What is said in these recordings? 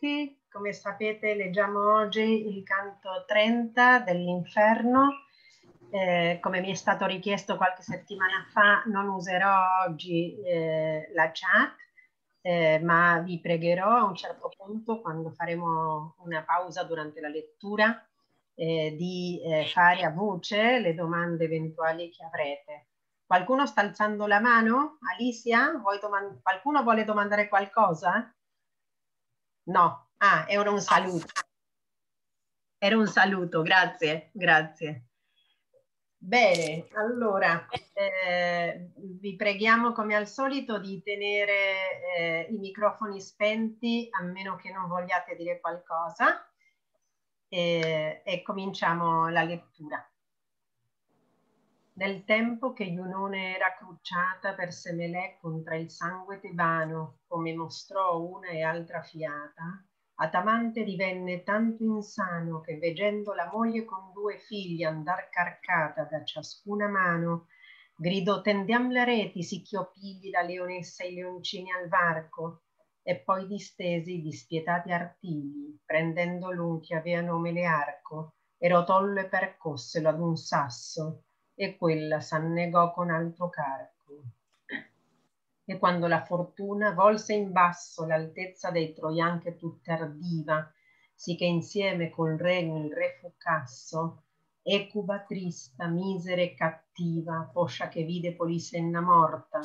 tutti, come sapete leggiamo oggi il canto 30 dell'Inferno. Eh, come mi è stato richiesto qualche settimana fa, non userò oggi eh, la chat, eh, ma vi pregherò a un certo punto, quando faremo una pausa durante la lettura, eh, di eh, fare a voce le domande eventuali che avrete. Qualcuno sta alzando la mano? Alicia, qualcuno vuole domandare qualcosa? No, ah, era un saluto. Era un saluto, grazie, grazie. Bene, allora eh, vi preghiamo come al solito di tenere eh, i microfoni spenti a meno che non vogliate dire qualcosa e, e cominciamo la lettura. Nel tempo che Iunone era crucciata per Semelè contra il sangue tebano, come mostrò una e altra fiata, Atamante divenne tanto insano che veggendo la moglie con due figli andar carcata da ciascuna mano, gridò tendiam le reti sicch'io pigli la leonessa e i leoncini al varco, e poi distesi dispietati artigli, prendendo l'un che avea nome Learco, e rotollo e percosselo ad un sasso, e quella s'annegò con altro carico. E quando la fortuna volse in basso l'altezza dei troian che tutta ardiva, sì che insieme col regno il re fu casso, ecuba trista, misera e cattiva, poscia che vide Polisenna morta,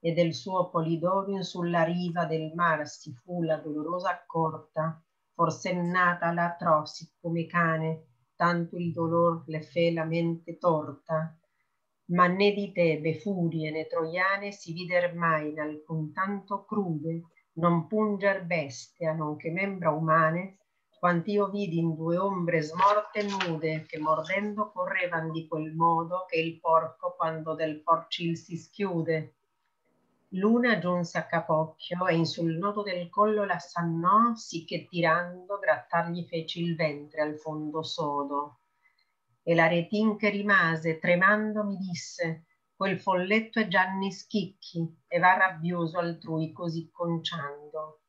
e del suo Polidorium sulla riva del mar si fu la dolorosa accorta, forsennata la trosi come cane, tanto il dolor le fe la mente torta, ma né di Tebe furie né troiane si vider mai in alcun tanto crude, non punger bestia, nonché membra umane, quant'io vidi in due ombre smorte e nude, che mordendo correvan di quel modo che il porco quando del porcil si schiude. L'una giunse a capocchio e in sul nodo del collo la sannò, sì che tirando grattargli fece il ventre al fondo sodo. E la retin che rimase, tremando, mi disse, quel folletto è Gianni Schicchi, e va rabbioso altrui così conciando.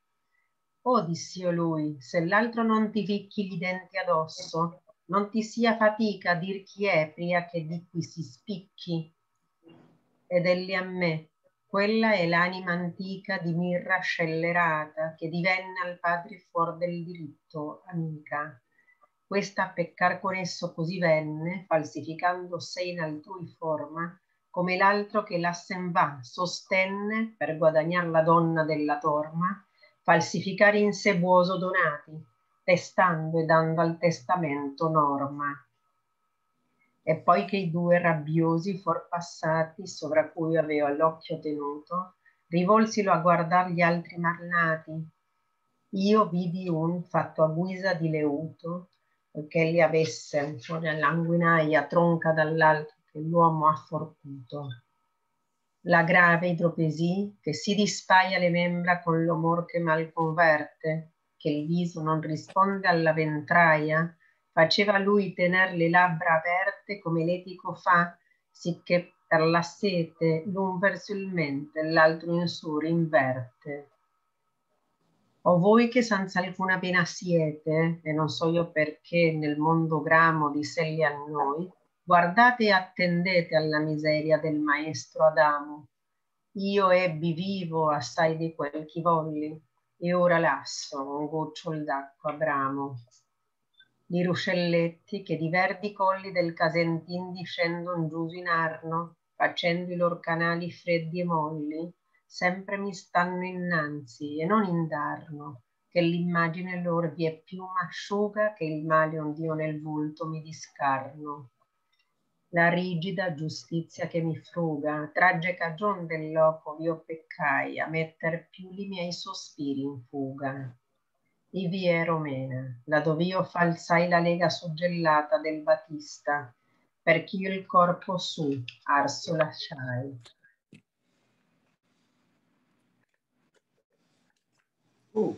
Oh, diss'io lui, se l'altro non ti ficchi gli denti addosso, non ti sia fatica a dir chi è pria che di qui si spicchi. Ed egli a me, quella è l'anima antica di Mirra scellerata, che divenne al padre fuor del diritto amica. Questa a peccar con esso così venne, falsificando sé in altrui forma, come l'altro che l'assen va sostenne, per guadagnar la donna della torma, falsificare in sé buoso donati, testando e dando al testamento norma e poi che i due rabbiosi for passati, sovra cui aveva l'occhio tenuto, rivolsilo a guardar gli altri marnati. Io vidi un fatto a guisa di leuto, poiché li avesse fuori all'anguinaia tronca dall'alto che l'uomo ha forcuto. La grave idropesì che si dispaia le membra con l'omor che mal converte, che il viso non risponde alla ventraia, faceva lui tener le labbra aperte come l'etico fa, sicché per la sete l'un verso il mente, l'altro in su rinverte. O voi che senza alcuna pena siete, e non so io perché nel mondo gramo di selli a noi, guardate e attendete alla miseria del maestro Adamo. Io ebbi vivo assai di quel chi volli, e ora lasso un gocciol d'acqua bramo di ruscelletti che di verdi colli del Casentin discendon giù in Arno, facendo i lor canali freddi e molli, sempre mi stanno innanzi e non indarno, che l'immagine lor vi è più m'asciuga che il male ond'io nel volto mi discarno. La rigida giustizia che mi fruga, tragge cagion del loco io peccai a metter più li miei sospiri in fuga ivi è Romena, la dov'io falsai la lega suggellata del Batista, per chi il corpo su arso lasciai. Uh.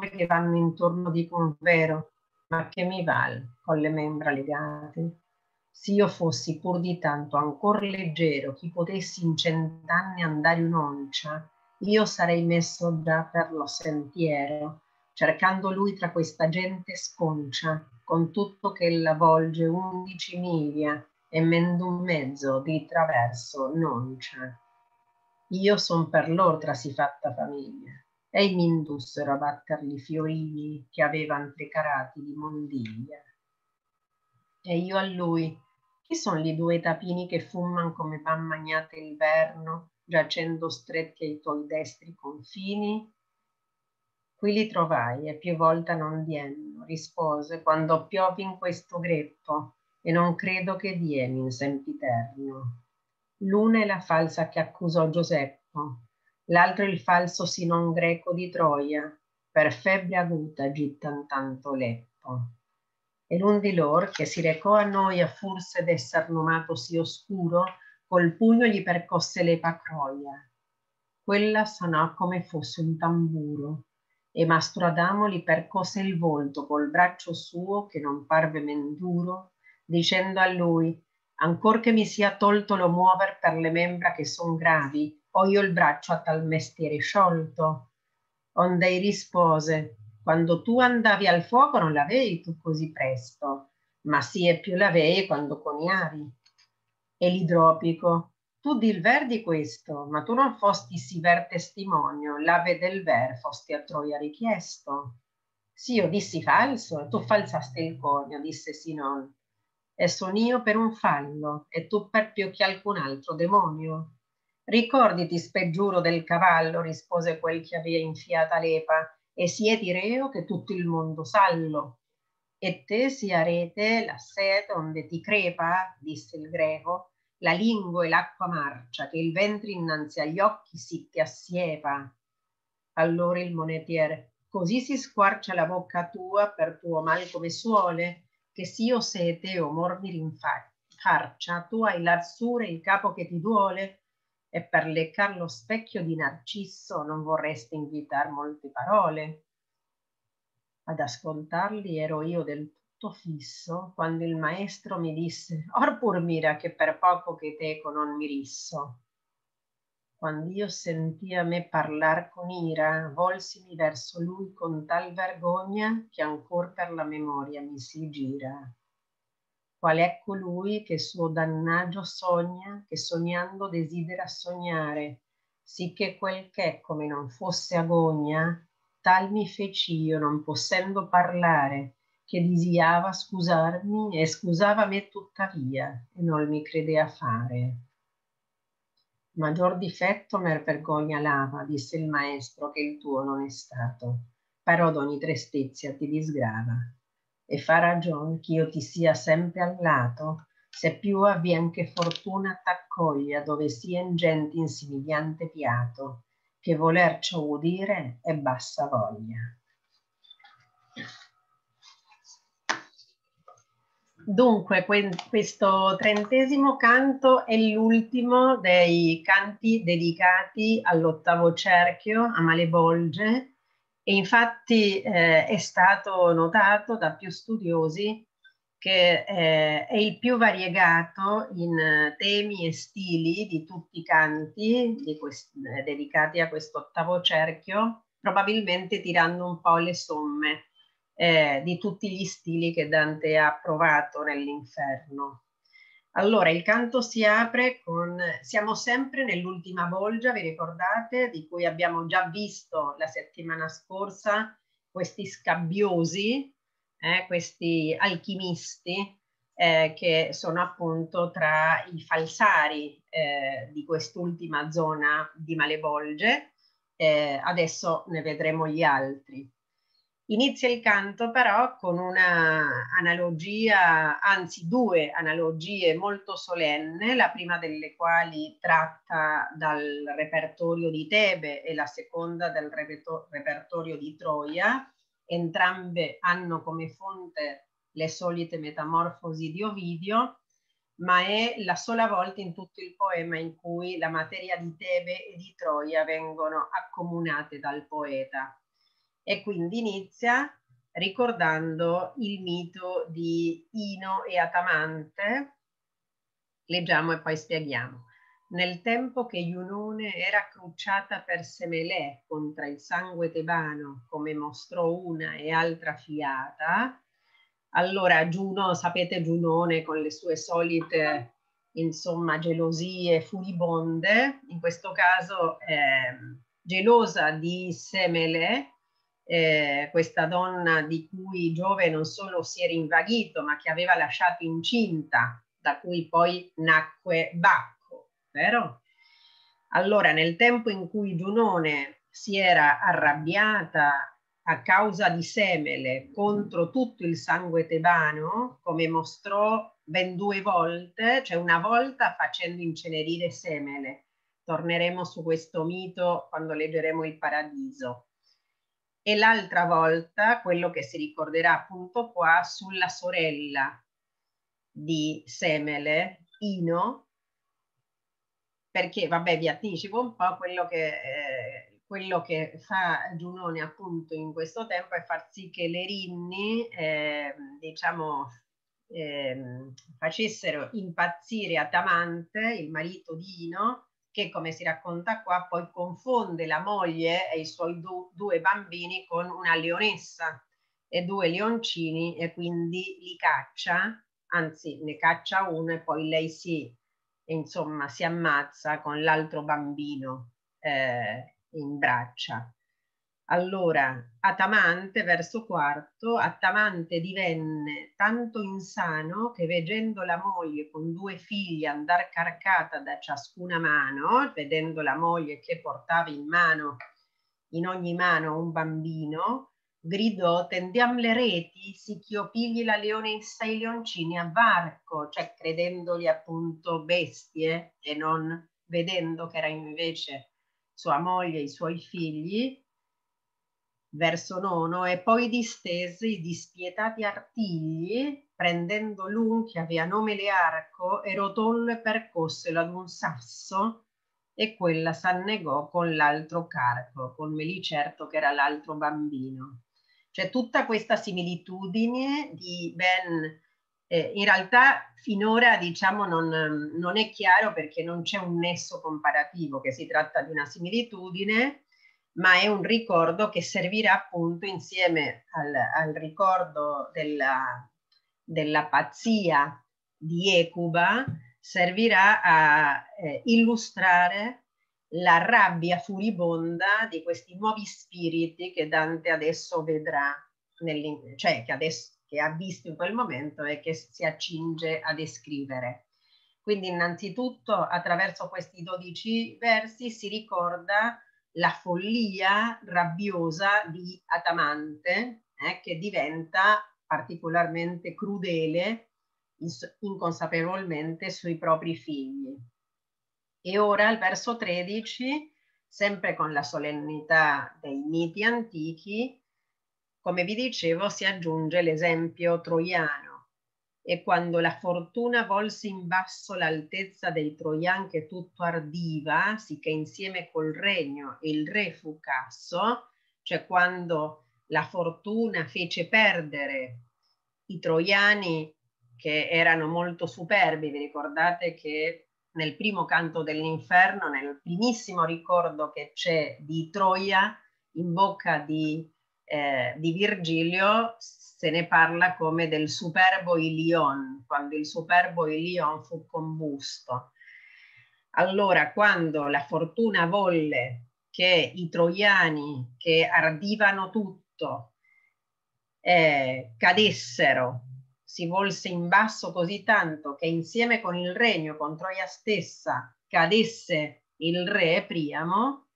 che vanno intorno di convero, ma che mi val con le membra legate? S'io fossi pur di tanto ancor leggero, chi potessi in cent'anni andare un'oncia, io sarei messo già per lo sentiero, cercando lui tra questa gente sconcia, con tutto che la volge undici miglia e mendo un mezzo di traverso non c'è. Io son per lor trasi fatta famiglia, e mi indussero a batterli fiorini che avevan precarati di mondiglia. E io a lui, chi son li due tapini che fumman come van magnate inverno, giacendo stretti ai tuoi destri confini? Qui li trovai e più volte non dienno, rispose, quando piovi in questo greppo, e non credo che diemi in sempiterno. L'una è la falsa che accusò Giuseppo, l'altro il falso sinon greco di Troia, per febbre avuta gittan tanto leppo. E l'un di lor, che si recò a noi a furse d'esser nomato sì oscuro, col pugno gli percosse l'epa croia. Quella sonò come fosse un tamburo, e mastro Adamo gli percosse il volto col braccio suo, che non parve men duro, dicendo a lui, ancor che mi sia tolto lo muover per le membra che son gravi, ho io il braccio a tal mestiere sciolto. Ondei rispose, quando tu andavi al fuoco non l'avevi tu così presto, ma sì e più l'avevi quando coniavi. E l'idropico, tu dil ver di questo, ma tu non fosti sì ver testimonio, l'ave del ver fosti a Troia richiesto. Sì, io dissi falso, tu falsaste il conio, disse Sinon. E son io per un fallo, e tu per più che alcun altro demonio. Ricorditi, speggiuro del cavallo, rispose quel che aveva infiata l'epa, e sieti reo che tutto il mondo sallo. E te sia rete la sete onde ti crepa, disse il greco, la lingua e l'acqua marcia, che il ventre innanzi agli occhi si ti assiepa. Allora il monetiere, così si squarcia la bocca tua per tuo mal come suole, che s'io sete o mordi rinfarcia, tu hai l'arsura il capo che ti duole, e per leccar lo specchio di Narcisso non vorresti invitar molte parole. Ad ascoltarli ero io del tutto fisso quando il maestro mi disse or pur mira che per poco che teco non mi risso. Quando io sentì a me parlar con ira, volsimi verso lui con tal vergogna che ancor per la memoria mi si gira qual è colui che suo dannagio sogna, che sognando desidera sognare, sì che quel che come non fosse agonia, tal mi feci io non possendo parlare, che disiava scusarmi e scusava me tuttavia e non mi credea fare. Maggior difetto mer vergogna lava, disse il maestro, che il tuo non è stato, però d'ogni trestezia ti disgrava e fa ragion ch'io ti sia sempre al lato, se più avvien che fortuna t'accoglia dove sia in gente insimigliante piato, che voler ciò udire è bassa voglia. Dunque, questo trentesimo canto è l'ultimo dei canti dedicati all'ottavo cerchio a Malebolge, e infatti eh, è stato notato da più studiosi che eh, è il più variegato in uh, temi e stili di tutti i canti eh, dedicati a questo ottavo cerchio, probabilmente tirando un po' le somme eh, di tutti gli stili che Dante ha provato nell'inferno. Allora, il canto si apre con, siamo sempre nell'ultima bolgia, vi ricordate, di cui abbiamo già visto la settimana scorsa questi scabbiosi, eh, questi alchimisti, eh, che sono appunto tra i falsari eh, di quest'ultima zona di Malebolge. Eh, adesso ne vedremo gli altri. Inizia il canto però con una analogia, anzi due analogie molto solenne, la prima delle quali tratta dal repertorio di Tebe e la seconda dal repertorio di Troia. Entrambe hanno come fonte le solite metamorfosi di Ovidio, ma è la sola volta in tutto il poema in cui la materia di Tebe e di Troia vengono accomunate dal poeta e quindi inizia ricordando il mito di Ino e Atamante Leggiamo e poi spieghiamo. Nel tempo che Iunone era crucciata per Semelè contra il sangue tebano, come mostrò una e altra fiata, allora Giuno, sapete Giunone con le sue solite insomma gelosie furibonde, in questo caso eh, gelosa di Semele, eh, questa donna di cui Giove non solo si era invaghito, ma che aveva lasciato incinta, da cui poi nacque Bacco, vero? Allora, nel tempo in cui Giunone si era arrabbiata a causa di Semele contro tutto il sangue tebano, come mostrò ben due volte, cioè una volta facendo incenerire Semele. Torneremo su questo mito quando leggeremo il Paradiso. E l'altra volta, quello che si ricorderà appunto qua, sulla sorella di Semele, Ino, perché vabbè vi anticipo un po' quello che eh, quello che fa Giunone appunto in questo tempo è far sì che le rinni, eh, diciamo, eh, facessero impazzire Atamante, il marito di Ino, che come si racconta qua poi confonde la moglie e i suoi du due bambini con una leonessa e due leoncini e quindi li caccia, anzi ne caccia uno e poi lei si, insomma, si ammazza con l'altro bambino. Eh, in braccia. Allora, Atamante, verso quarto, Atamante divenne tanto insano che veggendo la moglie con due figli andar carcata da ciascuna mano, vedendo la moglie che portava in mano, in ogni mano un bambino, gridò tendiam le reti, si ch'io pigli la leonessa e i leoncini a varco, cioè credendoli appunto bestie e non vedendo che era invece sua moglie e i suoi figli, verso nono, e poi distese i dispietati artigli, prendendo l'un che aveva nome Learco, e rotondo e percosselo ad un sasso, e quella s'annegò con l'altro carco, con me certo che era l'altro bambino. C'è tutta questa similitudine di ben eh, in realtà finora diciamo non, non, è chiaro perché non c'è un nesso comparativo, che si tratta di una similitudine, ma è un ricordo che servirà appunto insieme al, al ricordo della, della, pazzia di Ecuba, servirà a eh, illustrare la rabbia furibonda di questi nuovi spiriti che Dante adesso vedrà, cioè che adesso che ha visto in quel momento e che si accinge a descrivere. Quindi innanzitutto attraverso questi dodici versi si ricorda la follia rabbiosa di Atamante eh, che diventa particolarmente crudele inconsapevolmente sui propri figli. E ora al verso 13, sempre con la solennità dei miti antichi, come vi dicevo, si aggiunge l'esempio troiano e quando la fortuna volse in basso l'altezza dei troian che tutto ardiva, sicché insieme col regno il re fu casso, cioè quando la fortuna fece perdere i troiani che erano molto superbi, vi ricordate che nel primo canto dell'inferno, nel primissimo ricordo che c'è di Troia, in bocca di eh, di Virgilio se ne parla come del superbo Ilion, quando il superbo Ilion fu combusto. Allora, quando la fortuna volle che i troiani che ardivano tutto eh, cadessero, si volse in basso così tanto che insieme con il regno, con Troia stessa, cadesse il re Priamo,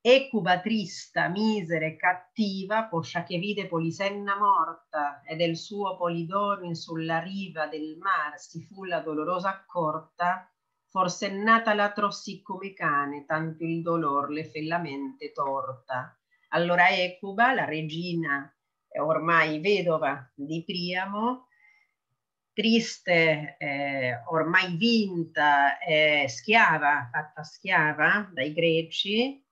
Ecuba trista, misera e cattiva, poscia che vide Polisenna morta e del suo Polidoro sulla riva del mar si fu la dolorosa accorta, forsennata la trossi come cane, tanto il dolor le fe la mente torta. Allora Ecuba, la regina ormai vedova di Priamo, triste, eh, ormai vinta, eh, schiava, fatta schiava dai greci,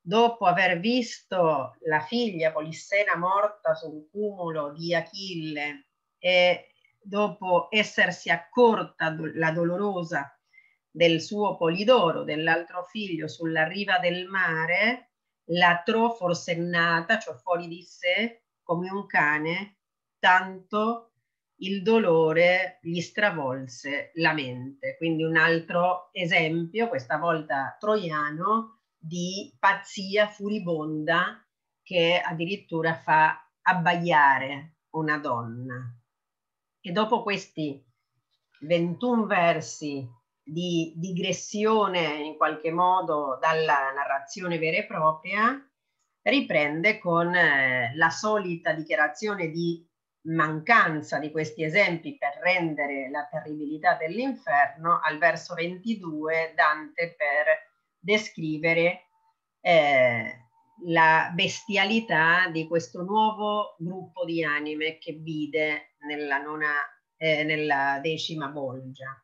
dopo aver visto la figlia Polissena morta sul cumulo di Achille e dopo essersi accorta la dolorosa del suo Polidoro, dell'altro figlio, sulla riva del mare, la tro forsennata, cioè fuori di sé, come un cane, tanto il dolore gli stravolse la mente. Quindi un altro esempio, questa volta troiano, di pazzia furibonda che addirittura fa abbaiare una donna. E dopo questi 21 versi di digressione in qualche modo dalla narrazione vera e propria, riprende con eh, la solita dichiarazione di mancanza di questi esempi per rendere la terribilità dell'inferno al verso 22 Dante per descrivere eh, la bestialità di questo nuovo gruppo di anime che vide nella, nona, eh, nella decima bolgia.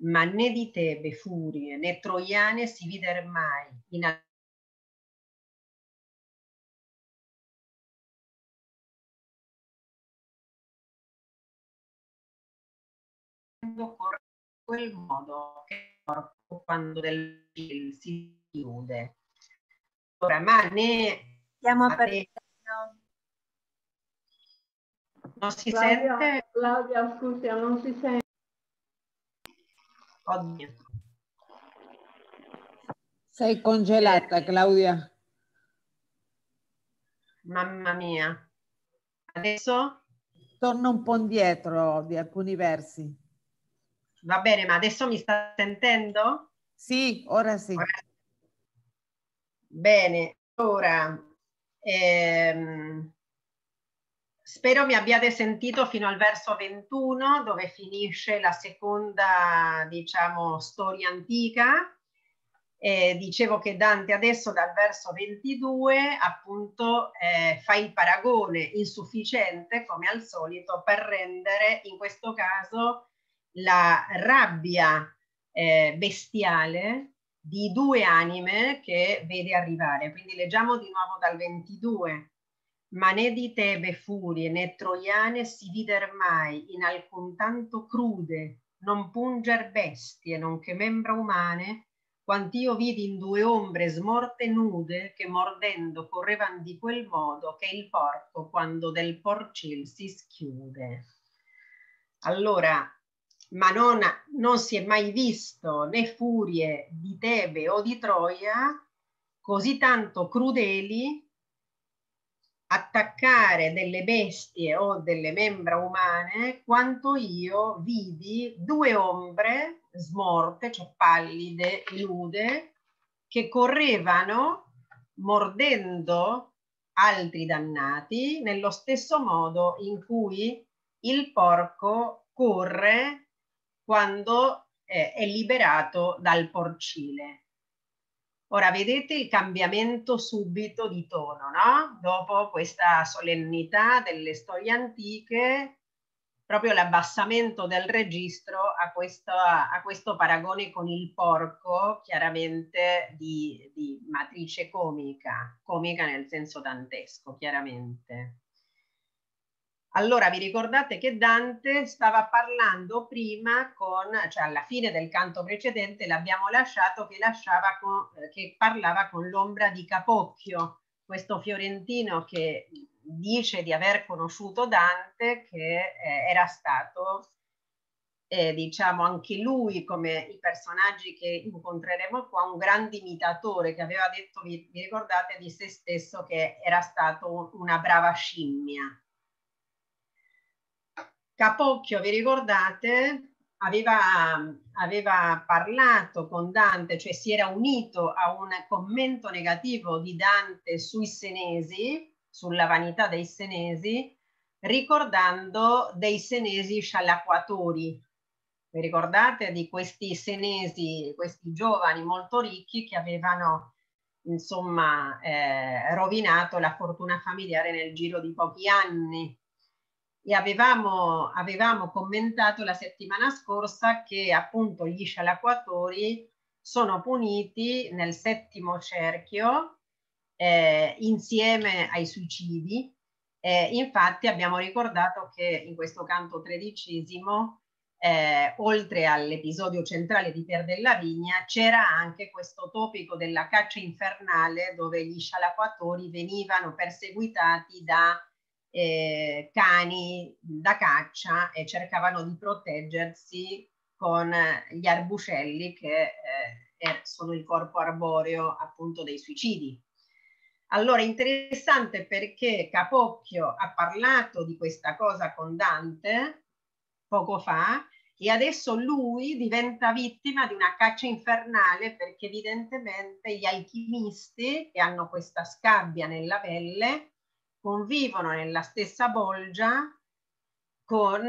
Ma né di Tebe furie né troiane si vider mai in quel modo che quando del si chiude Ora, ma ne... Siamo per... Te... Non si Claudia, sente? Claudia, scusa, non si sente. Oddio. Sei congelata, Claudia. Mamma mia. Adesso? Torna un po' indietro di alcuni versi. Va bene, ma adesso mi sta sentendo? Sì, ora sì. Ora Bene, ora ehm, spero mi abbiate sentito fino al verso 21 dove finisce la seconda, diciamo, storia antica. Eh, dicevo che Dante adesso dal verso 22 appunto eh, fa il paragone insufficiente come al solito per rendere in questo caso la rabbia eh, bestiale di due anime che vede arrivare. Quindi leggiamo di nuovo dal 22. Ma né di Tebe furie né troiane si vider mai in alcun tanto crude, non punger bestie, nonché membra umane, quant'io vidi in due ombre smorte nude che mordendo correvan di quel modo che il porco quando del porcil si schiude. Allora, ma non, non si è mai visto né furie di Tebe o di Troia così tanto crudeli attaccare delle bestie o delle membra umane quanto io vidi due ombre smorte, cioè pallide, nude, che correvano mordendo altri dannati nello stesso modo in cui il porco corre quando eh, è liberato dal porcile. Ora vedete il cambiamento subito di tono, no? Dopo questa solennità delle storie antiche, proprio l'abbassamento del registro a questo, a questo, paragone con il porco, chiaramente di, di matrice comica, comica nel senso dantesco, chiaramente. Allora vi ricordate che Dante stava parlando prima con, cioè alla fine del canto precedente l'abbiamo lasciato che, lasciava con, che parlava con l'ombra di Capocchio, questo fiorentino che dice di aver conosciuto Dante, che eh, era stato, eh, diciamo, anche lui, come i personaggi che incontreremo qua, un grande imitatore che aveva detto, vi, vi ricordate, di se stesso che era stato una brava scimmia Capocchio, vi ricordate, aveva, aveva, parlato con Dante, cioè si era unito a un commento negativo di Dante sui senesi, sulla vanità dei senesi, ricordando dei senesi sciallacquatori. Vi ricordate di questi senesi, questi giovani molto ricchi che avevano insomma eh, rovinato la fortuna familiare nel giro di pochi anni e avevamo, avevamo commentato la settimana scorsa che appunto gli scialacquatori sono puniti nel settimo cerchio eh, insieme ai suicidi. Eh, infatti abbiamo ricordato che in questo canto tredicesimo, eh, oltre all'episodio centrale di Pier della Vigna, c'era anche questo topico della caccia infernale dove gli scialacquatori venivano perseguitati da eh, cani da caccia e cercavano di proteggersi con gli arbuscelli che eh, sono il corpo arboreo appunto dei suicidi. Allora, interessante perché Capocchio ha parlato di questa cosa con Dante poco fa e adesso lui diventa vittima di una caccia infernale perché evidentemente gli alchimisti che hanno questa scabbia nella pelle convivono nella stessa bolgia con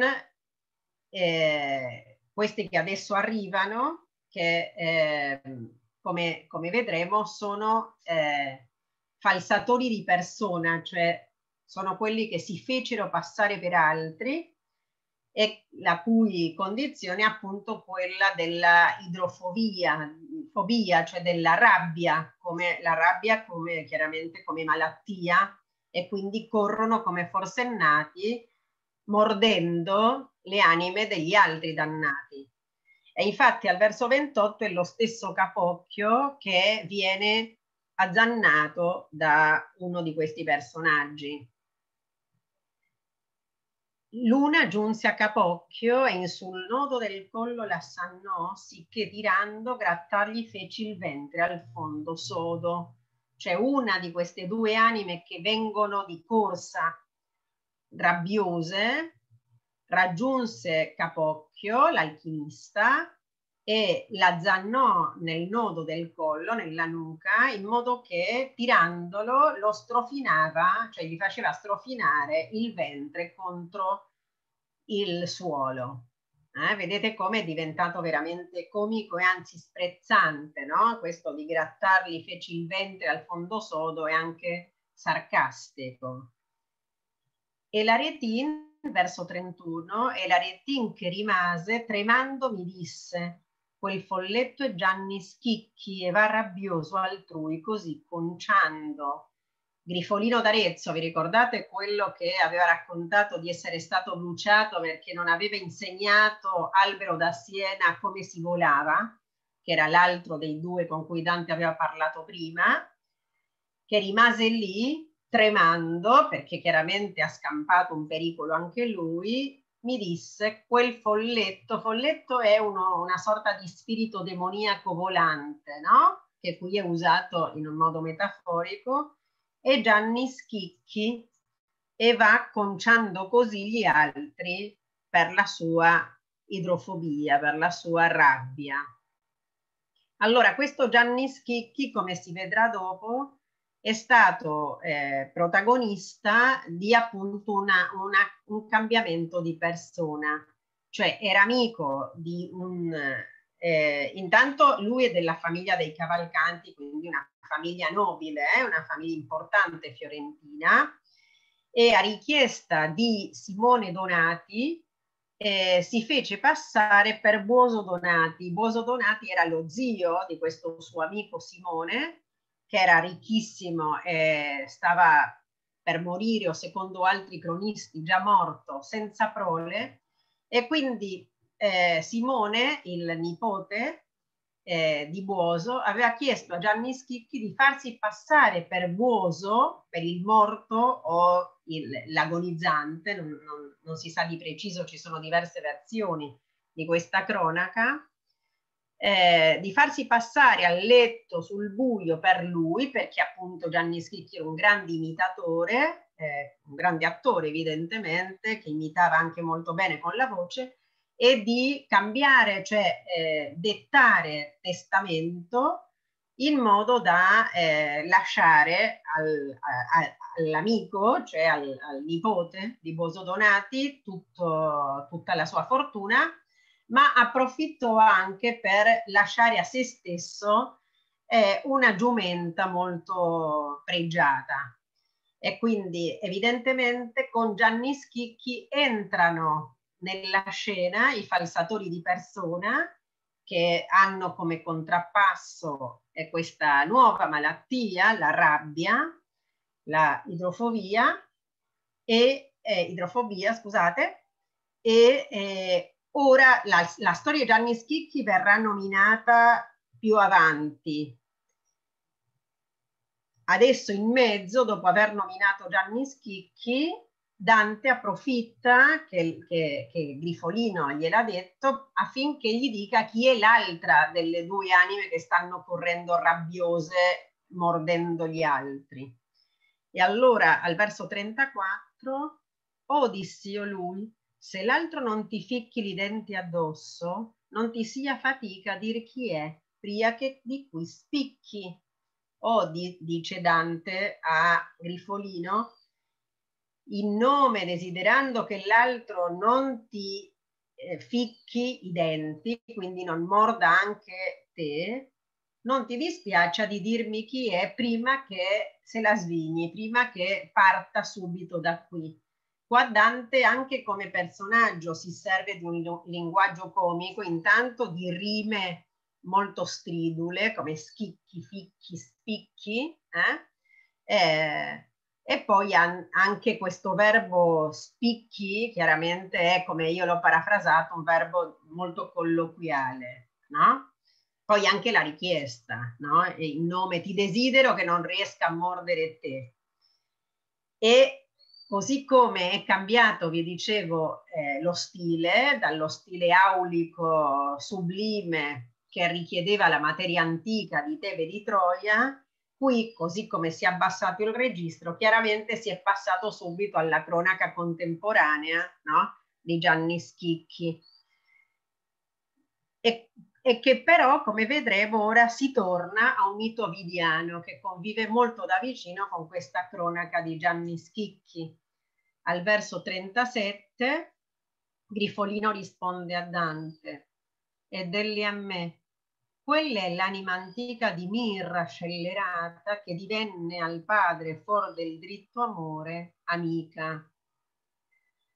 eh, questi che adesso arrivano che eh, come, come, vedremo sono eh, falsatori di persona, cioè sono quelli che si fecero passare per altri e la cui condizione è appunto quella della idrofobia, fobia, cioè della rabbia, come la rabbia come chiaramente come malattia e quindi corrono come forsennati mordendo le anime degli altri dannati. E infatti al verso 28 è lo stesso capocchio che viene azzannato da uno di questi personaggi. Luna giunse a Capocchio e in sul nodo del collo l'assannò, sicché tirando grattargli feci il ventre al fondo sodo. C'è una di queste due anime che vengono di corsa rabbiose, raggiunse Capocchio, l'alchimista, e la zannò nel nodo del collo, nella nuca, in modo che tirandolo lo strofinava, cioè gli faceva strofinare il ventre contro il suolo. Eh, vedete come è diventato veramente comico e anzi sprezzante, no? Questo di grattargli feci il ventre al fondo sodo è anche sarcastico. E l'Aretin, verso 31, e l'Aretin che rimase, tremando mi disse, quel folletto è Gianni Schicchi e va rabbioso altrui, così conciando. Grifolino d'Arezzo, vi ricordate quello che aveva raccontato di essere stato bruciato perché non aveva insegnato Albero da Siena come si volava, che era l'altro dei due con cui Dante aveva parlato prima, che rimase lì tremando perché chiaramente ha scampato un pericolo anche lui mi disse quel folletto, folletto è uno, una sorta di spirito demoniaco volante, no? Che qui è usato in un modo metaforico, e Gianni Schicchi e va conciando così gli altri per la sua idrofobia, per la sua rabbia. Allora, questo Gianni Schicchi, come si vedrà dopo, è stato eh, protagonista di appunto una, una, un cambiamento di persona, cioè era amico di un... Eh, intanto lui è della famiglia dei Cavalcanti, quindi una famiglia nobile, eh, una famiglia importante fiorentina, e a richiesta di Simone Donati eh, si fece passare per Buoso Donati. Buoso Donati era lo zio di questo suo amico Simone, che era ricchissimo e stava per morire o secondo altri cronisti già morto senza prole e quindi eh, Simone, il nipote eh, di Buoso, aveva chiesto a Gianni Schicchi di farsi passare per Buoso, per il morto o l'agonizzante, non, non, non si sa di preciso, ci sono diverse versioni di questa cronaca, eh, di farsi passare a letto sul buio per lui, perché appunto Gianni Schicchi era un grande imitatore, eh, un grande attore evidentemente, che imitava anche molto bene con la voce, e di cambiare, cioè eh, dettare testamento in modo da eh, lasciare al, all'amico, cioè al, al, nipote di Boso Donati, tutto, tutta la sua fortuna ma approfittò anche per lasciare a se stesso eh, una giumenta molto pregiata. E quindi evidentemente con Gianni Schicchi entrano nella scena i falsatori di persona che hanno come contrappasso eh, questa nuova malattia, la rabbia, la idrofobia, e eh, idrofobia, scusate, e eh, ora la, la storia di Gianni Schicchi verrà nominata più avanti. Adesso in mezzo, dopo aver nominato Gianni Schicchi, Dante approfitta che, che, che Grifolino gliel'ha detto affinché gli dica chi è l'altra delle due anime che stanno correndo rabbiose mordendo gli altri. E allora al verso 34, oh diss'io lui, se l'altro non ti ficchi i denti addosso, non ti sia fatica a dir chi è, pria che di cui spicchi. O di, dice Dante a Grifolino, in nome desiderando che l'altro non ti eh, ficchi i denti, quindi non morda anche te, non ti dispiaccia di dirmi chi è prima che se la svigni, prima che parta subito da qui. Qua Dante anche come personaggio si serve di un linguaggio comico, intanto di rime molto stridule come schicchi, ficchi, spicchi, eh? Eh, e poi an anche questo verbo spicchi, chiaramente è come io l'ho parafrasato, un verbo molto colloquiale, no? Poi anche la richiesta, no? Il nome ti desidero che non riesca a mordere te. E così come è cambiato, vi dicevo, eh, lo stile, dallo stile aulico sublime che richiedeva la materia antica di Tebe di Troia, Qui, così come si è abbassato il registro, chiaramente si è passato subito alla cronaca contemporanea no? di Gianni Schicchi. E, e, che però, come vedremo, ora si torna a un mito ovidiano che convive molto da vicino con questa cronaca di Gianni Schicchi. Al verso 37, Grifolino risponde a Dante, e delle a me, quella è l'anima antica di Mirra scellerata che divenne al padre fuori del dritto amore amica.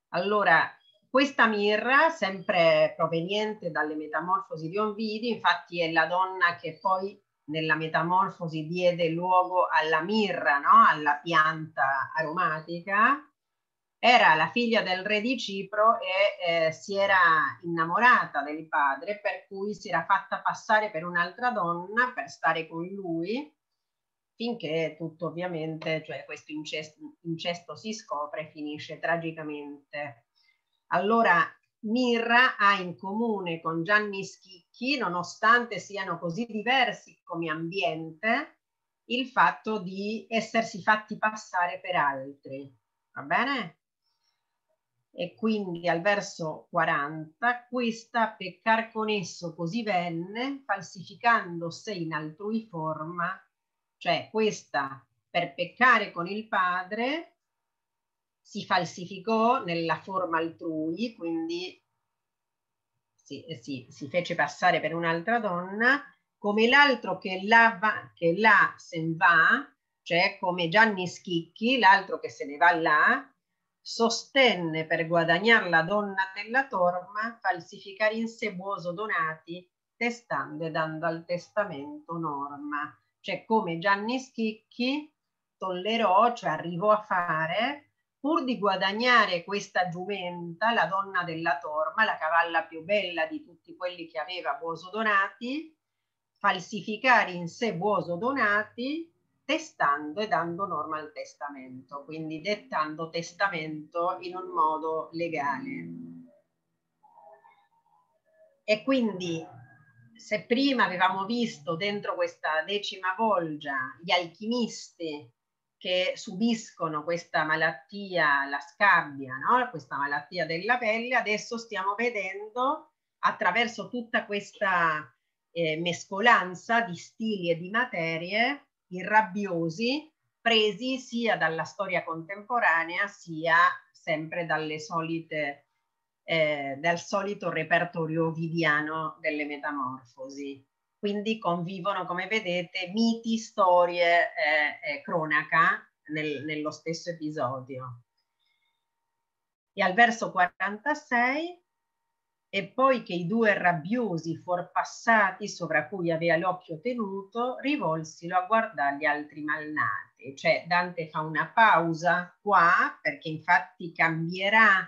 Allora, questa Mirra, sempre proveniente dalle metamorfosi di Onvidi, infatti è la donna che poi nella metamorfosi diede luogo alla mirra, no? alla pianta aromatica, era la figlia del re di Cipro e eh, si era innamorata del padre, per cui si era fatta passare per un'altra donna per stare con lui, finché tutto ovviamente, cioè questo incesto, incesto si scopre e finisce tragicamente. Allora Mirra ha in comune con Gianni Schicchi, nonostante siano così diversi come ambiente, il fatto di essersi fatti passare per altri. Va bene? E quindi al verso 40 questa peccar con esso così venne falsificando sé in altrui forma cioè questa per peccare con il padre si falsificò nella forma altrui quindi si, si, si fece passare per un'altra donna come l'altro che là, va, che là se va cioè come Gianni Schicchi l'altro che se ne va là sostenne per guadagnar la donna della torma falsificare in sé buoso donati testando e dando al testamento norma. Cioè come Gianni Schicchi tollerò cioè arrivò a fare pur di guadagnare questa giumenta la donna della torma la cavalla più bella di tutti quelli che aveva buoso donati falsificare in sé buoso donati testando e dando norma al testamento, quindi dettando testamento in un modo legale. E quindi se prima avevamo visto dentro questa decima volgia gli alchimisti che subiscono questa malattia, la scabbia, no? questa malattia della pelle, adesso stiamo vedendo attraverso tutta questa eh, mescolanza di stili e di materie i rabbiosi presi sia dalla storia contemporanea sia sempre dalle solite, eh, dal solito repertorio ovidiano delle metamorfosi. Quindi convivono, come vedete, miti, storie e eh, cronaca nel, nello stesso episodio. E al verso 46 e poi che i due rabbiosi fuor passati sopra cui aveva l'occhio tenuto, rivolsilo a guardare gli altri malnati. Cioè Dante fa una pausa qua perché infatti cambierà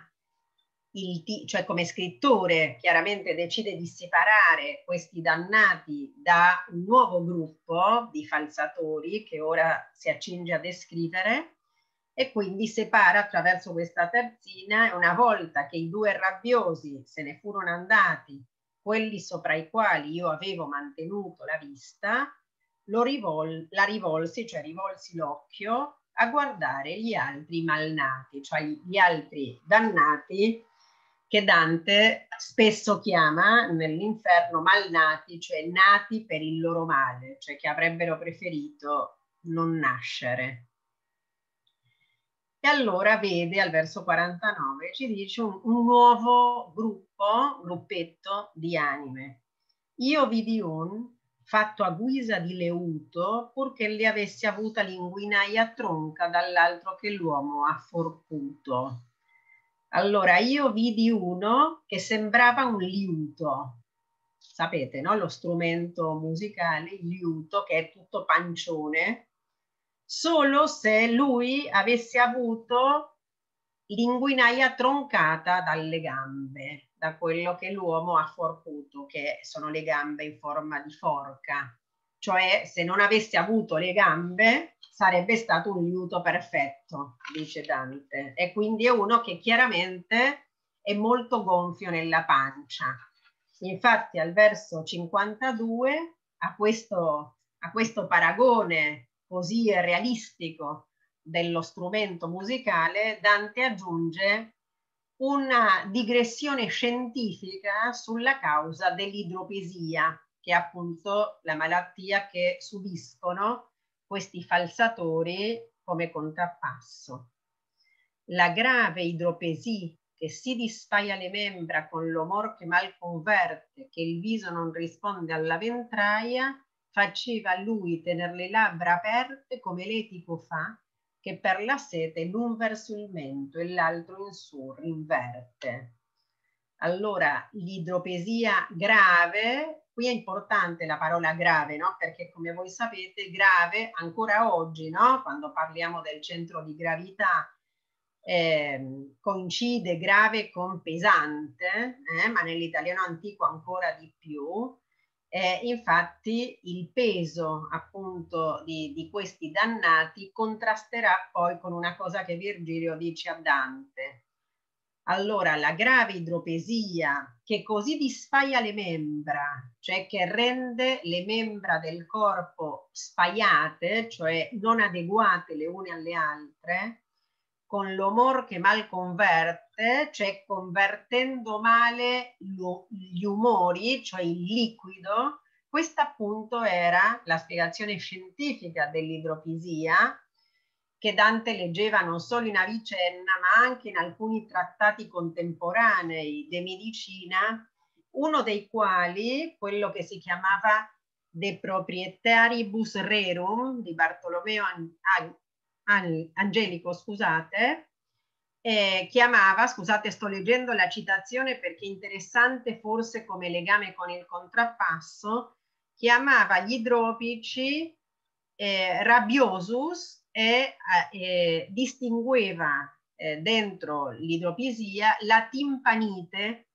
il cioè come scrittore chiaramente decide di separare questi dannati da un nuovo gruppo di falsatori che ora si accinge a descrivere e quindi separa attraverso questa terzina una volta che i due rabbiosi se ne furono andati, quelli sopra i quali io avevo mantenuto la vista, rivol la rivolsi, cioè rivolsi l'occhio a guardare gli altri malnati, cioè gli altri dannati che Dante spesso chiama nell'inferno malnati, cioè nati per il loro male, cioè che avrebbero preferito non nascere. E allora vede al verso 49, ci dice un, un nuovo gruppo, gruppetto di anime. Io vidi un fatto a guisa di leuto purché le avesse avuta linguinaia tronca dall'altro che l'uomo ha forcuto. Allora io vidi uno che sembrava un liuto, sapete, no? Lo strumento musicale, il liuto, che è tutto pancione, solo se lui avesse avuto l'inguinaia troncata dalle gambe, da quello che l'uomo ha forcuto, che sono le gambe in forma di forca. Cioè, se non avesse avuto le gambe, sarebbe stato un liuto perfetto, dice Dante. E quindi è uno che chiaramente è molto gonfio nella pancia. Infatti, al verso 52, a questo, a questo paragone così realistico dello strumento musicale, Dante aggiunge una digressione scientifica sulla causa dell'idropesia, che è appunto la malattia che subiscono questi falsatori come contrappasso. La grave idropesia che si disfaia le membra con l'omor che mal converte, che il viso non risponde alla ventraia, faceva lui tener le labbra aperte come l'etico fa, che per la sete l'un verso il mento e l'altro in su rinverte. Allora, l'idropesia grave, qui è importante la parola grave, no? Perché come voi sapete, grave ancora oggi, no? Quando parliamo del centro di gravità, eh, coincide grave con pesante, eh? ma nell'italiano antico ancora di più. Eh, infatti il peso appunto di, di, questi dannati contrasterà poi con una cosa che Virgilio dice a Dante. Allora la grave idropesia che così disfaia le membra, cioè che rende le membra del corpo spaiate, cioè non adeguate le une alle altre, con l'umor che mal converte, cioè convertendo male gli umori, cioè il liquido, questa appunto era la spiegazione scientifica dell'idropisia che Dante leggeva non solo in Avicenna ma anche in alcuni trattati contemporanei di medicina, uno dei quali, quello che si chiamava De Proprietaribus Rerum di Bartolomeo Angelico, scusate, eh, chiamava, scusate sto leggendo la citazione perché è interessante forse come legame con il contrappasso, chiamava gli idropici eh, rabbiosus e eh, distingueva eh, dentro l'idropisia la timpanite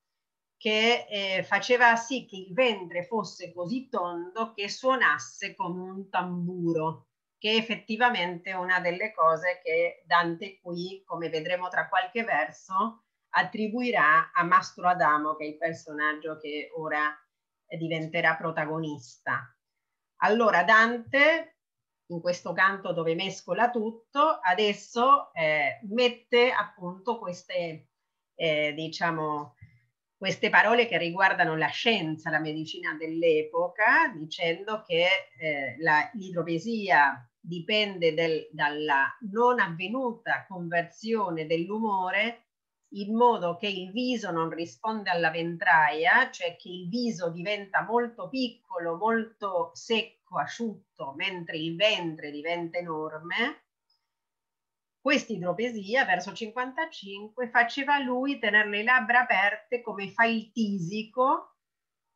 che eh, faceva sì che il ventre fosse così tondo che suonasse come un tamburo che effettivamente è una delle cose che Dante qui, come vedremo tra qualche verso, attribuirà a Mastro Adamo, che è il personaggio che ora diventerà protagonista. Allora Dante, in questo canto dove mescola tutto, adesso eh, mette appunto queste, eh, diciamo, queste parole che riguardano la scienza, la medicina dell'epoca, dicendo che eh, l'idropesia dipende del, dalla non avvenuta conversione dell'umore in modo che il viso non risponde alla ventraia, cioè che il viso diventa molto piccolo, molto secco, asciutto, mentre il ventre diventa enorme. Quest'idropesia verso 55 faceva lui tenere le labbra aperte come fa il tisico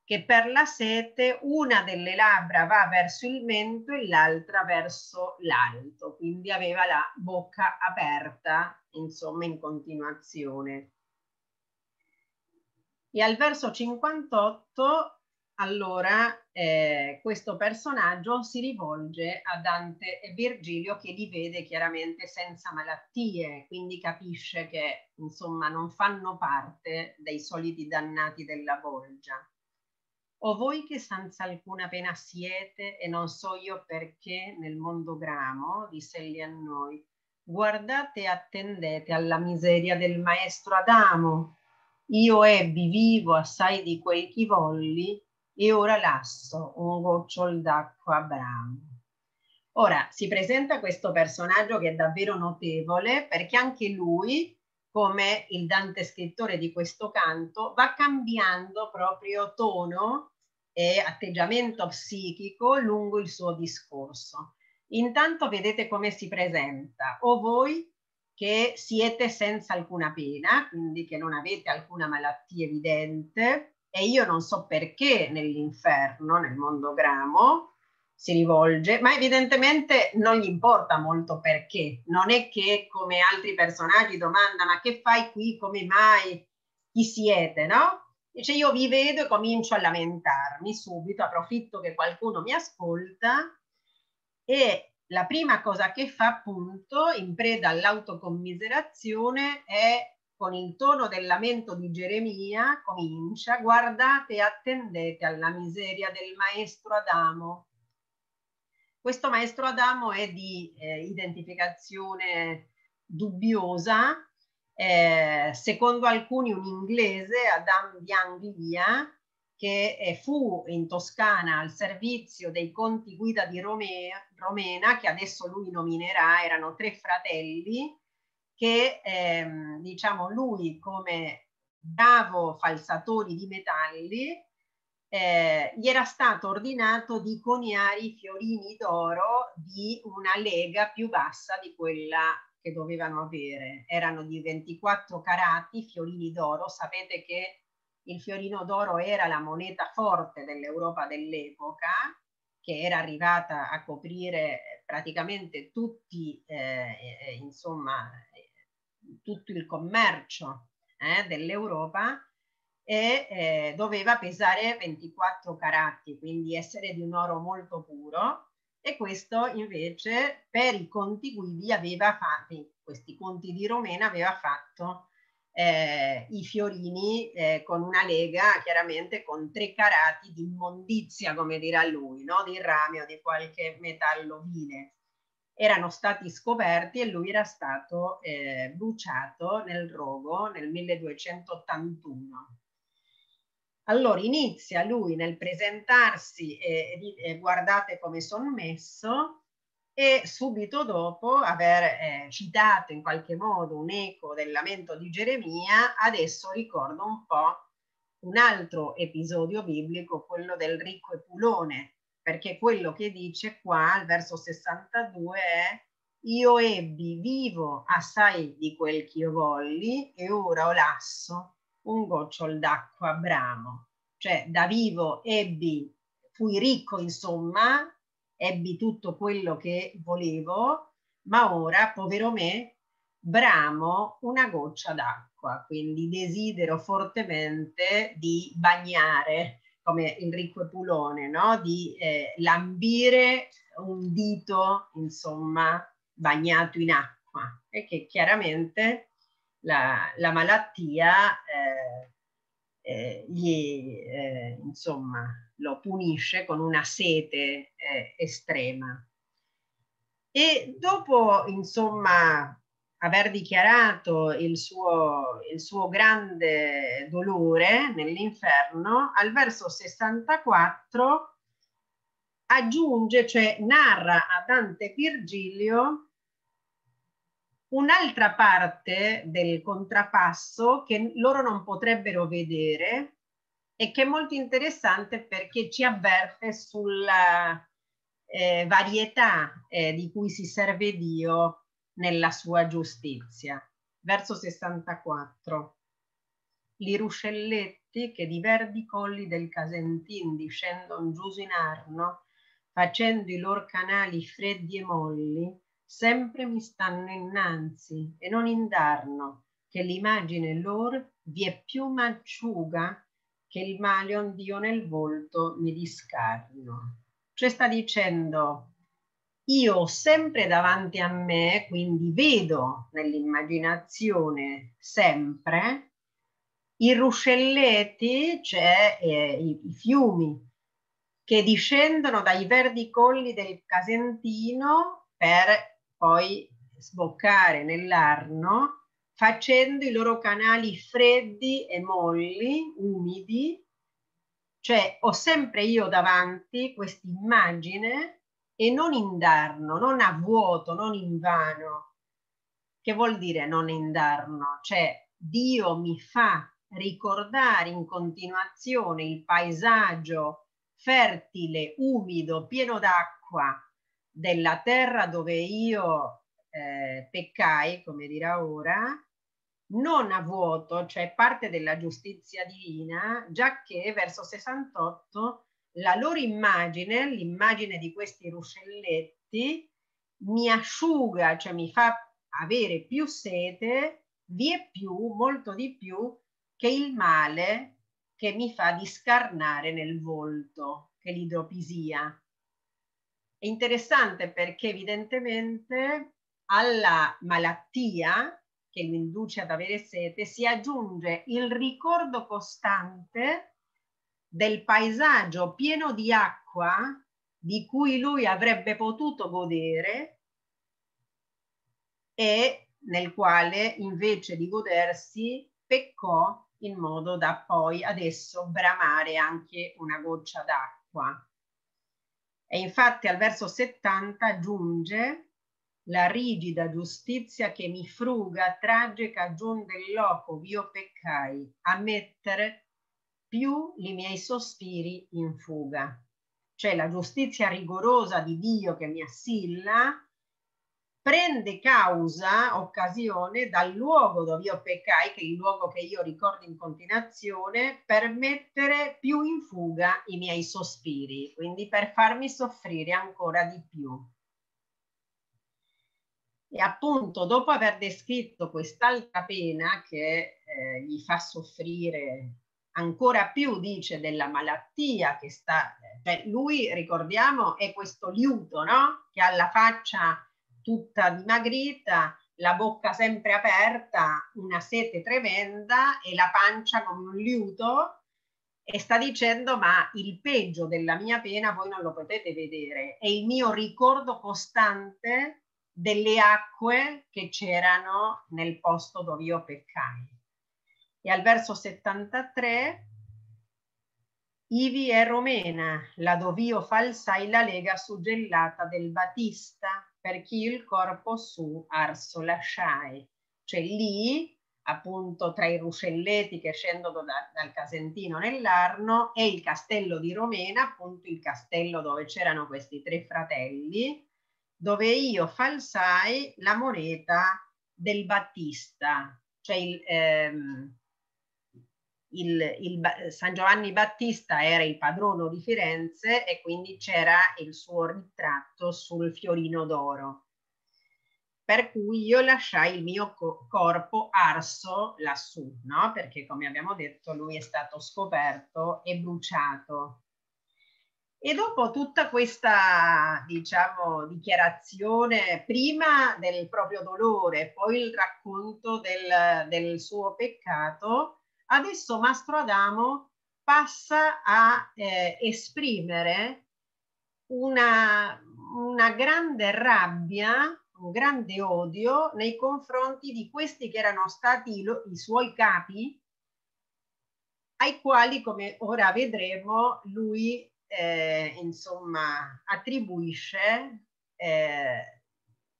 che per la sete una delle labbra va verso il mento e l'altra verso l'alto, quindi aveva la bocca aperta, insomma, in continuazione. E al verso 58 allora eh, questo personaggio si rivolge a Dante e Virgilio che li vede chiaramente senza malattie, quindi capisce che insomma non fanno parte dei soliti dannati della bolgia. O voi che senza alcuna pena siete e non so io perché nel mondo gramo, disse egli a noi, guardate e attendete alla miseria del maestro Adamo. Io ebbi vivo assai di quei chi volli e ora lasso un gocciol d'acqua a bramo. Ora si presenta questo personaggio che è davvero notevole perché anche lui, come il Dante scrittore di questo canto, va cambiando proprio tono e atteggiamento psichico lungo il suo discorso. Intanto vedete come si presenta, o voi che siete senza alcuna pena, quindi che non avete alcuna malattia evidente, e io non so perché nell'inferno, nel mondo gramo, si rivolge, ma evidentemente non gli importa molto perché. Non è che come altri personaggi domanda ma che fai qui, come mai, chi siete, no? Dice io vi vedo e comincio a lamentarmi subito, approfitto che qualcuno mi ascolta e la prima cosa che fa appunto in preda all'autocommiserazione è con il tono del lamento di Geremia, comincia, guardate e attendete alla miseria del maestro Adamo. Questo maestro Adamo è di eh, identificazione dubbiosa, eh, secondo alcuni un inglese, Adam di Anglia, che eh, fu in Toscana al servizio dei conti guida di Romea, Romena, che adesso lui nominerà, erano tre fratelli, che ehm, diciamo lui come bravo falsatore di metalli eh, gli era stato ordinato di coniare i fiorini d'oro di una lega più bassa di quella che dovevano avere. Erano di 24 carati fiorini d'oro. Sapete che il fiorino d'oro era la moneta forte dell'Europa dell'epoca, che era arrivata a coprire praticamente tutti, eh, eh, insomma, tutto il commercio eh, dell'Europa e eh, doveva pesare 24 carati, quindi essere di un oro molto puro e questo invece per i conti guidi aveva fatto, questi conti di Romena aveva fatto eh, i fiorini eh, con una lega chiaramente con tre carati di immondizia come dirà lui, no? di rame o di qualche metallo vile erano stati scoperti e lui era stato eh, bruciato nel rogo nel 1281. Allora inizia lui nel presentarsi e, e guardate come sono messo e subito dopo aver eh, citato in qualche modo un eco del lamento di Geremia, adesso ricordo un po' un altro episodio biblico, quello del ricco Epulone, perché quello che dice qua al verso 62 è io ebbi vivo assai di quel che io volli e ora ho lasso un gocciol d'acqua bramo. Cioè da vivo ebbi, fui ricco insomma, ebbi tutto quello che volevo, ma ora, povero me, bramo una goccia d'acqua, quindi desidero fortemente di bagnare come Enrico Epulone, no? di eh, lambire un dito, insomma, bagnato in acqua e che chiaramente la, la malattia eh, eh, gli, eh, insomma, lo punisce con una sete eh, estrema. E dopo, insomma, aver dichiarato il suo, il suo grande dolore nell'inferno, al verso 64 aggiunge, cioè narra a Dante Virgilio un'altra parte del contrappasso che loro non potrebbero vedere e che è molto interessante perché ci avverte sulla eh, varietà eh, di cui si serve Dio nella sua giustizia. Verso 64. Li ruscelletti che di verdi colli del Casentin discendono giù in Arno, facendo i loro canali freddi e molli, sempre mi stanno innanzi e non indarno, che l'immagine loro vi è più manciuga che il malion Dio nel volto mi discarno. Cioè sta dicendo, io sempre davanti a me, quindi vedo nell'immaginazione sempre i ruscelletti, cioè eh, i, i fiumi che discendono dai verdi colli del Casentino per poi sboccare nell'Arno, facendo i loro canali freddi e molli, umidi. Cioè ho sempre io davanti questa immagine e non indarno, non a vuoto, non in vano. Che vuol dire non indarno? Cioè Dio mi fa ricordare in continuazione il paesaggio fertile, umido, pieno d'acqua della terra dove io eh, peccai, come dirà ora, non a vuoto, cioè parte della giustizia divina, già che verso 68 la loro immagine, l'immagine di questi ruscelletti, mi asciuga, cioè mi fa avere più sete, vi è più, molto di più, che il male che mi fa discarnare nel volto, che l'idropisia. È interessante perché evidentemente alla malattia che lo induce ad avere sete si aggiunge il ricordo costante del paesaggio pieno di acqua di cui lui avrebbe potuto godere e nel quale invece di godersi peccò in modo da poi adesso bramare anche una goccia d'acqua. E infatti al verso 70 aggiunge la rigida giustizia che mi fruga tragica giun del loco v'io peccai a mettere più i miei sospiri in fuga. Cioè la giustizia rigorosa di Dio che mi assilla prende causa, occasione dal luogo dove io peccai, che è il luogo che io ricordo in continuazione, per mettere più in fuga i miei sospiri, quindi per farmi soffrire ancora di più. E appunto, dopo aver descritto quest'altra pena che eh, gli fa soffrire ancora più, dice, della malattia che sta, cioè lui, ricordiamo, è questo liuto, no? Che ha la faccia tutta dimagrita, la bocca sempre aperta, una sete tremenda e la pancia come un liuto. E sta dicendo ma il peggio della mia pena voi non lo potete vedere, è il mio ricordo costante delle acque che c'erano nel posto dove io peccai. E al verso 73 Ivi è Romena, la dov'io falsai la lega suggellata del Battista, per chi il corpo su arso lasciai. Cioè lì, appunto, tra i ruscelletti che scendono da, dal Casentino nell'Arno e il castello di Romena, appunto il castello dove c'erano questi tre fratelli, dove io falsai la moneta del Battista, cioè il, ehm, il, il, San Giovanni Battista era il padrono di Firenze e quindi c'era il suo ritratto sul fiorino d'oro. Per cui io lasciai il mio co corpo arso lassù, no? Perché come abbiamo detto lui è stato scoperto e bruciato. E dopo tutta questa, diciamo, dichiarazione, prima del proprio dolore, poi il racconto del, del suo peccato, Adesso Mastro Adamo passa a eh, esprimere una, una grande rabbia, un grande odio nei confronti di questi che erano stati lo, i suoi capi, ai quali, come ora vedremo, lui eh, insomma attribuisce eh,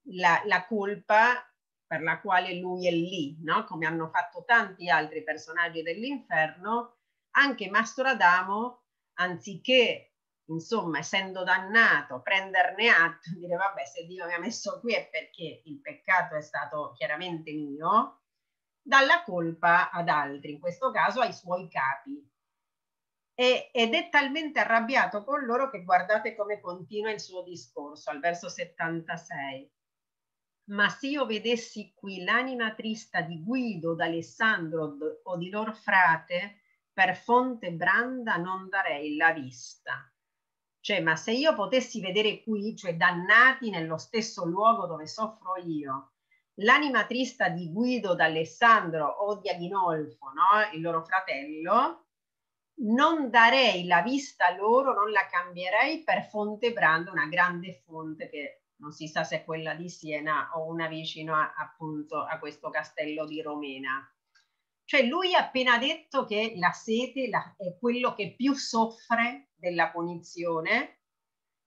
la, la colpa per la quale lui è lì, no? come hanno fatto tanti altri personaggi dell'inferno, anche Mastro Adamo, anziché insomma, essendo dannato, prenderne atto, dire vabbè, se Dio mi ha messo qui è perché il peccato è stato chiaramente mio, dalla colpa ad altri, in questo caso ai suoi capi. E, ed è talmente arrabbiato con loro che guardate come continua il suo discorso al verso 76. Ma se io vedessi qui l'anima trista di Guido, d'Alessandro o di lor frate, per fonte branda non darei la vista. Cioè, ma se io potessi vedere qui, cioè dannati nello stesso luogo dove soffro io, l'anima trista di Guido, d'Alessandro o di Aghinolfo, no? il loro fratello, non darei la vista loro, non la cambierei per Fonte Branda, una grande fonte che non si sa se quella di Siena o una vicino a, appunto a questo castello di Romena. Cioè lui ha appena detto che la sete la, è quello che più soffre della punizione,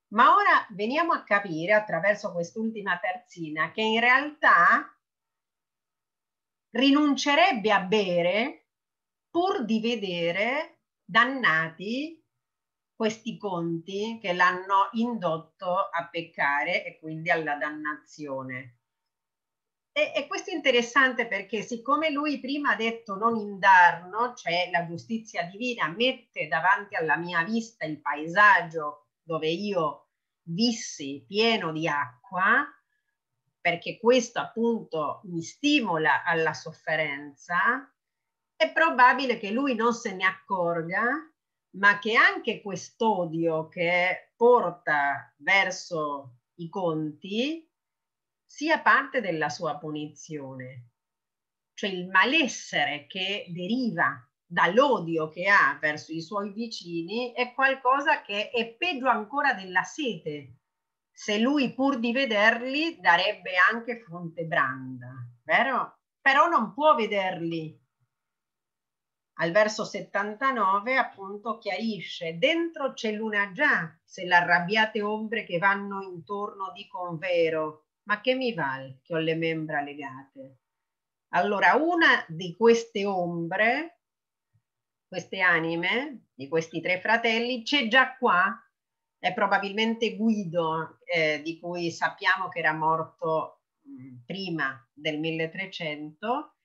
ma ora veniamo a capire attraverso quest'ultima terzina che in realtà rinuncerebbe a bere pur di vedere dannati questi conti che l'hanno indotto a peccare e quindi alla dannazione. E, e, questo è interessante perché siccome lui prima ha detto non indarno, cioè la giustizia divina mette davanti alla mia vista il paesaggio dove io vissi pieno di acqua, perché questo appunto mi stimola alla sofferenza, è probabile che lui non se ne accorga, ma che anche quest'odio che porta verso i conti sia parte della sua punizione, cioè il malessere che deriva dall'odio che ha verso i suoi vicini è qualcosa che è peggio ancora della sete. Se lui pur di vederli darebbe anche fonte branda, vero? Però non può vederli. Al verso 79 appunto chiarisce, dentro c'è luna già, se l'arrabbiate ombre che vanno intorno dicono vero, ma che mi val che ho le membra legate? Allora, una di queste ombre, queste anime, di questi tre fratelli, c'è già qua, è probabilmente Guido, eh, di cui sappiamo che era morto mh, mm, prima del 1300,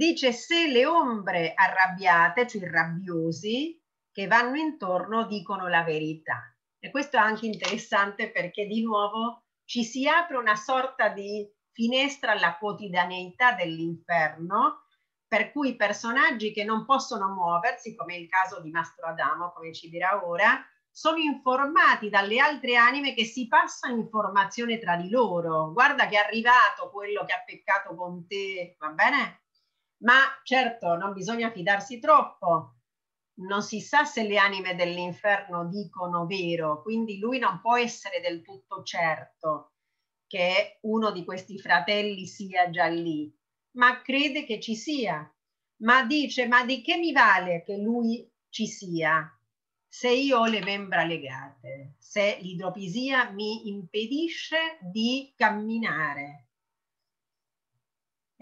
dice se le ombre arrabbiate, cioè rabbiosi, che vanno intorno dicono la verità. E questo è anche interessante perché di nuovo ci si apre una sorta di finestra alla quotidianeità dell'inferno, per cui personaggi che non possono muoversi, come il caso di Mastro Adamo, come ci dirà ora, sono informati dalle altre anime che si passano informazione tra di loro. Guarda che è arrivato quello che ha peccato con te, va bene? Ma certo, non bisogna fidarsi troppo. Non si sa se le anime dell'inferno dicono vero, quindi lui non può essere del tutto certo che uno di questi fratelli sia già lì, ma crede che ci sia. Ma dice, ma di che mi vale che lui ci sia se io ho le membra legate, se l'idropisia mi impedisce di camminare?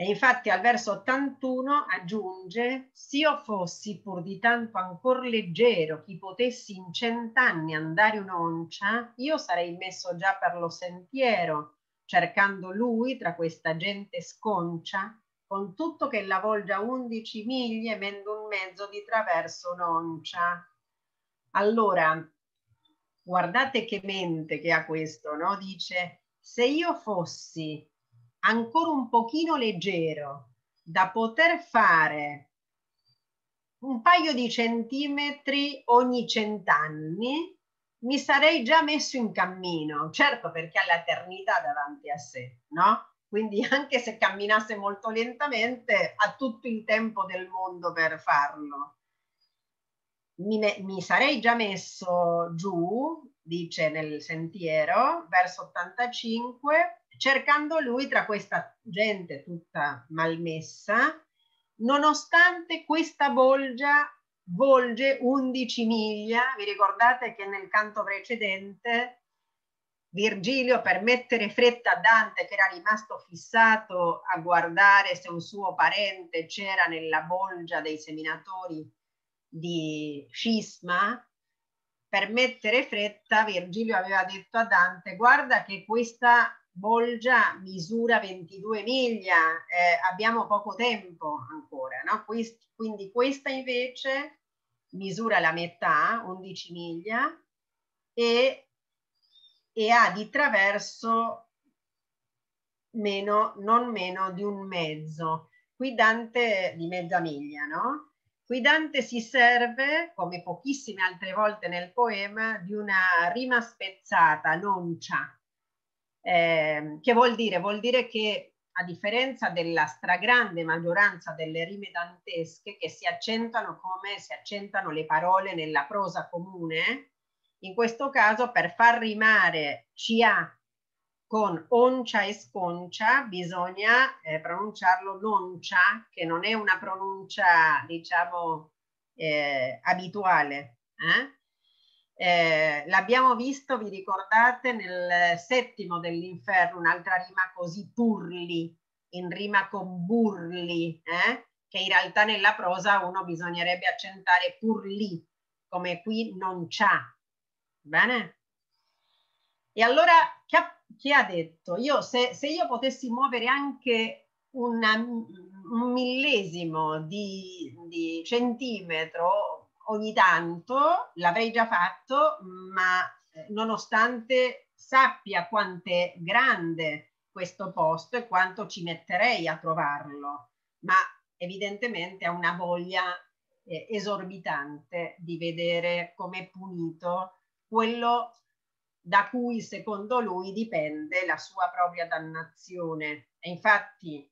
E infatti al verso 81 aggiunge, se io fossi pur di tanto ancor leggero chi potessi in cent'anni andare un'oncia, io sarei messo già per lo sentiero, cercando lui tra questa gente sconcia, con tutto che la volgia undici miglia e mendo un mezzo di traverso un'oncia. Allora, guardate che mente che ha questo, no? Dice, se io fossi ancora un pochino leggero da poter fare un paio di centimetri ogni cent'anni, mi sarei già messo in cammino, certo perché ha l'eternità davanti a sé, no? Quindi anche se camminasse molto lentamente, ha tutto il tempo del mondo per farlo. Mi, mi sarei già messo giù, dice nel sentiero, verso 85, cercando lui tra questa gente tutta malmessa, nonostante questa bolgia volge 11 miglia. Vi ricordate che nel canto precedente Virgilio per mettere fretta a Dante che era rimasto fissato a guardare se un suo parente c'era nella bolgia dei seminatori di Scisma, per mettere fretta, Virgilio aveva detto a Dante, guarda che questa bolgia misura 22 miglia, eh, abbiamo poco tempo ancora, no? Quindi questa invece misura la metà, 11 miglia, e, e ha di traverso meno, non meno di un mezzo. Qui Dante di mezza miglia, no? Qui Dante si serve, come pochissime altre volte nel poema, di una rima spezzata, noncia. Eh, che vuol dire? Vuol dire che a differenza della stragrande maggioranza delle rime dantesche che si accentuano come si accentano le parole nella prosa comune, in questo caso per far rimare CA con oncia e sconcia bisogna eh, pronunciarlo noncia, che non è una pronuncia, diciamo, eh, abituale. Eh? Eh, l'abbiamo visto, vi ricordate, nel settimo dell'inferno, un'altra rima così, purli, in rima con burli, eh? che in realtà nella prosa uno bisognerebbe accentare purli, come qui non c'ha. Bene? E allora, che ha chi ha detto, io, se, se io potessi muovere anche una, un millesimo di, di centimetro ogni tanto, l'avrei già fatto, ma eh, nonostante sappia quanto è grande questo posto e quanto ci metterei a trovarlo, ma evidentemente ha una voglia eh, esorbitante di vedere come punito quello da cui secondo lui dipende la sua propria dannazione. E infatti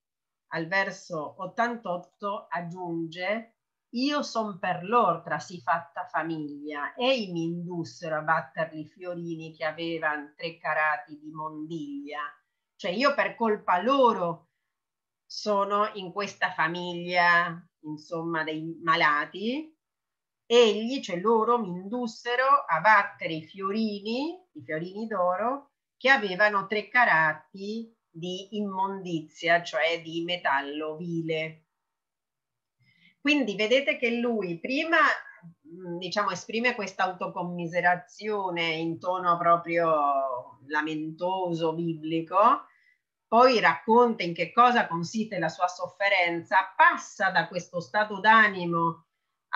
al verso 88 aggiunge io son per lor tra si fatta famiglia, ei mi indussero a batterli fiorini che avevano tre carati di mondiglia. Cioè io per colpa loro sono in questa famiglia, insomma, dei malati, egli, cioè loro, mi indussero a battere i fiorini, i fiorini d'oro, che avevano tre carati di immondizia, cioè di metallo vile. Quindi vedete che lui prima diciamo esprime questa autocommiserazione in tono proprio lamentoso biblico, poi racconta in che cosa consiste la sua sofferenza, passa da questo stato d'animo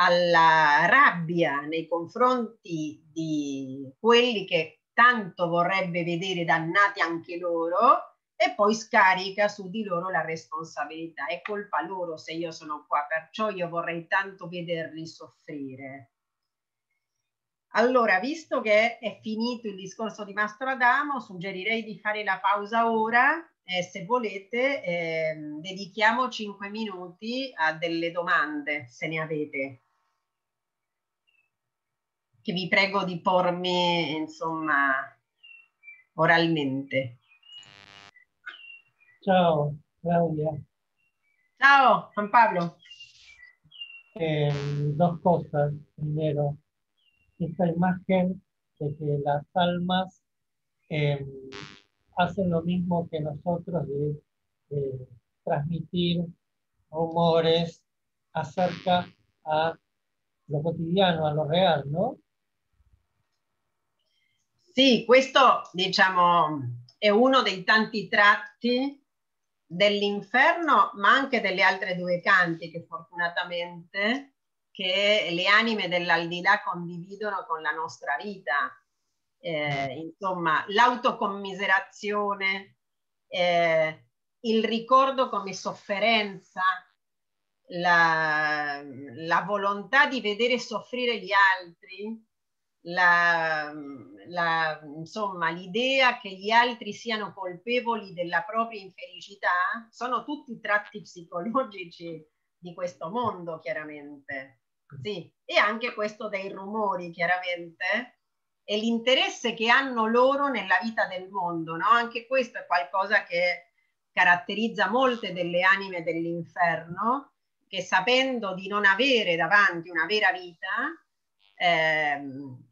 alla rabbia nei confronti di quelli che tanto vorrebbe vedere dannati anche loro e poi scarica su di loro la responsabilità. È colpa loro se io sono qua, perciò io vorrei tanto vederli soffrire. Allora, visto che è finito il discorso di Mastro Adamo, suggerirei di fare la pausa ora e se volete eh, dedichiamo 5 minuti a delle domande, se ne avete che vi prego di pormi, insomma, oralmente. Ciao, Claudia. Ciao, Juan Pablo. Eh, dos cosas. Primero, esta imagen de que las almas eh, hacen lo mismo que nosotros de, de transmitir rumores acerca a lo cotidiano, a lo real, ¿no? Sì, questo diciamo è uno dei tanti tratti dell'inferno, ma anche delle altre due canti che fortunatamente che le anime dell'aldilà condividono con la nostra vita. Eh, insomma, l'autocommiserazione, eh, il ricordo come sofferenza, la, la volontà di vedere soffrire gli altri la, la, insomma, l'idea che gli altri siano colpevoli della propria infelicità sono tutti tratti psicologici di questo mondo, chiaramente. Sì, e anche questo dei rumori, chiaramente, e l'interesse che hanno loro nella vita del mondo, no? Anche questo è qualcosa che caratterizza molte delle anime dell'inferno, che sapendo di non avere davanti una vera vita, ehm,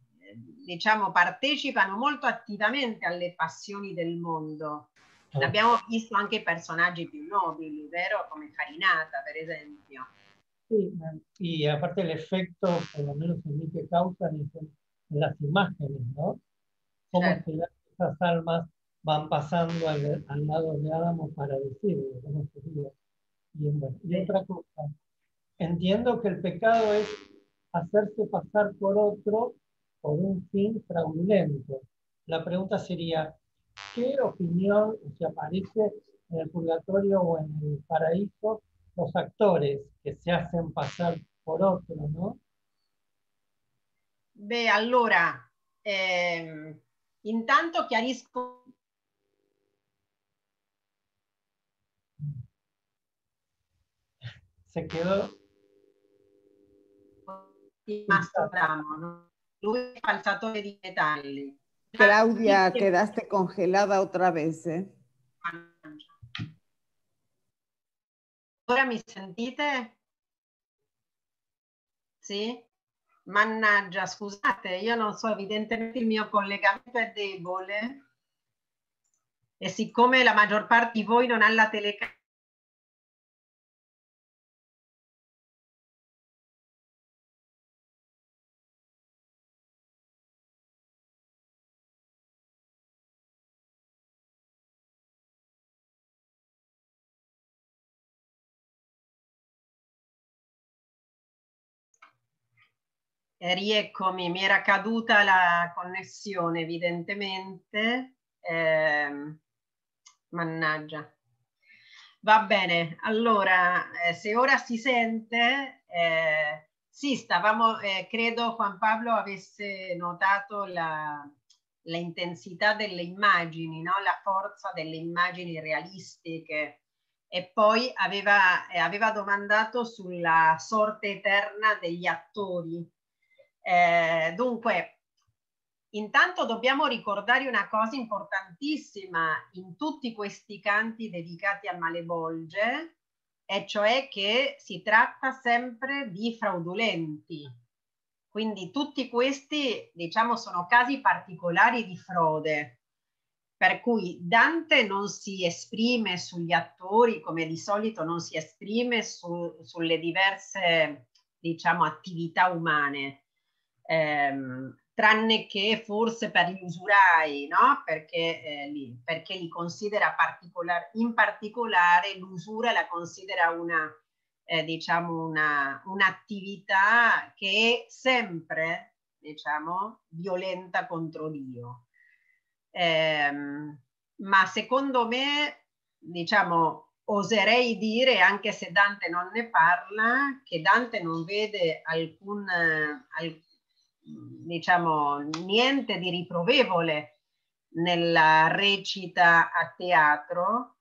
diciamo, partecipano molto attivamente alle passioni del mondo. Oh. Abbiamo visto anche personaggi più nobili, vero? Come Farinata, per esempio. Sí, y aparte el efecto, por lo menos en mí que causan, las imágenes, ¿no? Cómo Claro. ya esas almas van pasando al, al lado de Adamo para decirle cómo sería. Y, bueno, y Sí. otra cosa, entiendo que el pecado es hacerse pasar por otro por un fin fraudulento. La pregunta sería, ¿qué opinión se aparece en el purgatorio o en el paraíso los actores que se hacen pasar por otro, ¿no? Beh, allora, ehm, intanto chiarisco Se quedó il Mastro Adamo, no? Lui è falsatore di metalli. Claudia, quedaste congelada otra vez, ¿eh? Ora mi sentite? Sì? Mannaggia, scusate, io non so, evidentemente il mio collegamento è debole e siccome la maggior parte di voi non ha la telecamera, Eh, rieccomi, mi era caduta la connessione evidentemente. Ehm, mannaggia. Va bene, allora, eh, se ora si sente, eh, sì, stavamo, eh, credo Juan Pablo avesse notato la, la intensità delle immagini, no? la forza delle immagini realistiche e poi aveva, eh, aveva domandato sulla sorte eterna degli attori. Eh, dunque, intanto dobbiamo ricordare una cosa importantissima in tutti questi canti dedicati a Malevolge, e cioè che si tratta sempre di fraudolenti. Quindi tutti questi, diciamo, sono casi particolari di frode, per cui Dante non si esprime sugli attori come di solito non si esprime su, sulle diverse, diciamo, attività umane ehm, tranne che forse per gli usurai, no? Perché, eh, li, perché li considera particolar, in particolare l'usura la considera una, eh, diciamo, una, un'attività che è sempre, diciamo, violenta contro Dio. Ehm, ma secondo me, diciamo, oserei dire, anche se Dante non ne parla, che Dante non vede alcun, alcun diciamo, niente di riprovevole nella recita a teatro,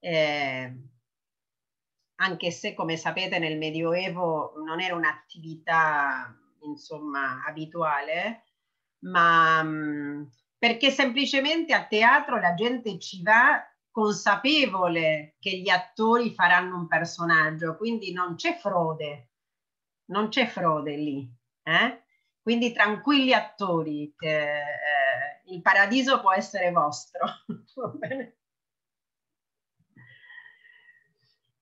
eh, anche se, come sapete, nel Medioevo non era un'attività, insomma, abituale, ma mh, perché semplicemente a teatro la gente ci va consapevole che gli attori faranno un personaggio, quindi non c'è frode, non c'è frode lì. Eh? Quindi tranquilli attori, che, eh, il paradiso può essere vostro.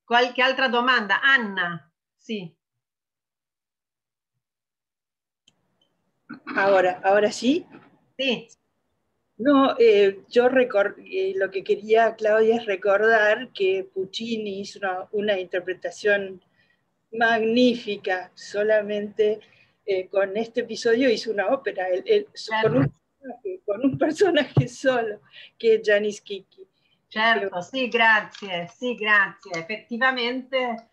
Qualche altra domanda? Anna, sì. Ahora, ahora sí. Sí. No, eh, yo eh, lo que quería, Claudia, es recordar que Puccini hizo una, una interpretación magnífica, solamente eh, con este episodio hizo una ópera, él, él, certo. con, un personaje, con, un personaje, solo, che è Giannis Chicchi. Certo, sì, grazie, sì, grazie. Effettivamente,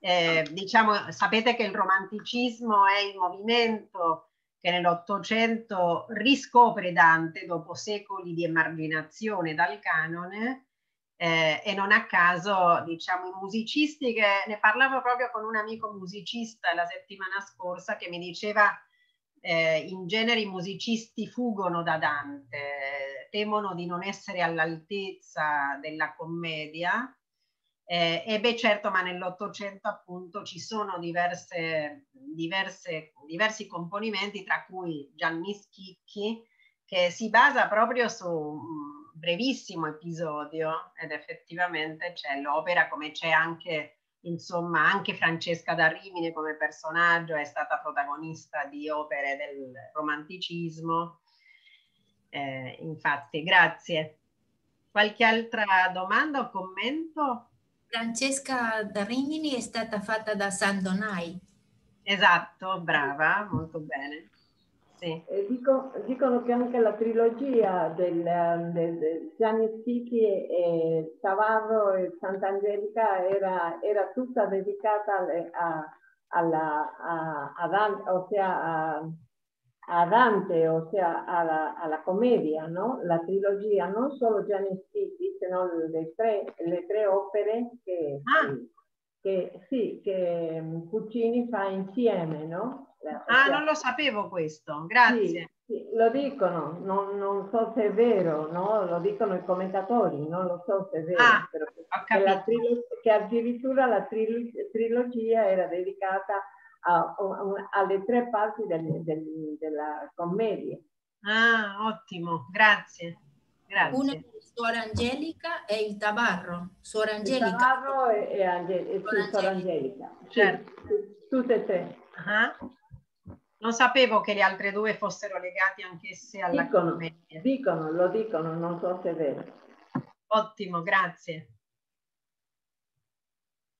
eh, diciamo, sapete che il romanticismo è il movimento che nell'Ottocento riscopre Dante dopo secoli di emarginazione dal canone eh, e non a caso diciamo i musicisti che ne parlavo proprio con un amico musicista la settimana scorsa che mi diceva eh, in genere i musicisti fuggono da Dante, temono di non essere all'altezza della commedia. Eh, e beh certo, ma nell'Ottocento appunto ci sono diverse, diverse, diversi componimenti, tra cui Gianni Schicchi, che si basa proprio su un brevissimo episodio ed effettivamente c'è l'opera come c'è anche insomma anche Francesca da Rimini come personaggio è stata protagonista di opere del romanticismo. Eh, infatti, grazie. Qualche altra domanda o commento? Francesca da Rimini è stata fatta da San Donai. Esatto, brava, molto bene. Sì. Dico, dicono che anche la trilogia del, del, del Gianni Stichi e Tavarro e Sant'Angelica era, era tutta dedicata alle, a, alla, a, a, Dante, ossia a, a Dante, ossia alla, alla, commedia, no? la trilogia, non solo Gianni Stichi, se non le tre, le tre opere che, ah. che, sì, che Puccini fa insieme, no? Ah, non lo sapevo questo, grazie. Sì, sì, lo dicono, non, non, so se è vero, no? lo dicono i commentatori, non lo so se è vero, ah, però che, trilog- che, addirittura la trilog- trilogia era dedicata a, a, alle tre parti del, del, della commedia. Ah, ottimo, grazie. grazie. Una è Suora Angelica e il Tabarro. Suora Angelica. Il Tabarro e, e, Ange- e Suora Angelica. Certo. tutte e tre. Uh-huh. Non sapevo che le altre due fossero legate anch'esse alla dicono, commedia. Dicono, lo dicono, non so se è vero. Ottimo, grazie.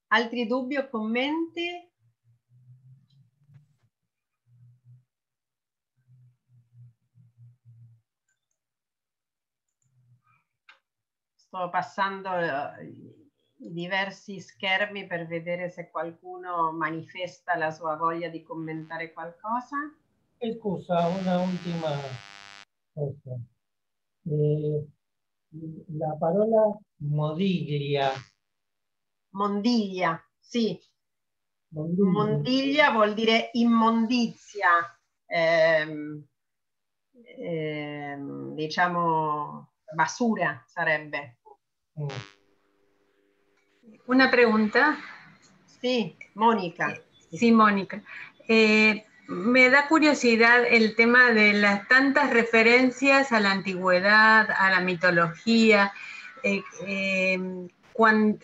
Altri dubbi o commenti? Sto passando eh, diversi schermi per vedere se qualcuno manifesta la sua voglia di commentare qualcosa. E scusa, una ultima cosa. Eh, la parola modiglia. Mondiglia, sì. Mondiglia, Mondiglia vuol dire immondizia, ehm, ehm, diciamo basura sarebbe. Mm. Una pregunta. Sí, Mónica. Sí, Mónica. Eh, me da curiosidad el tema de las tantas referencias a la antigüedad, a la mitología. Eh, em, cuando,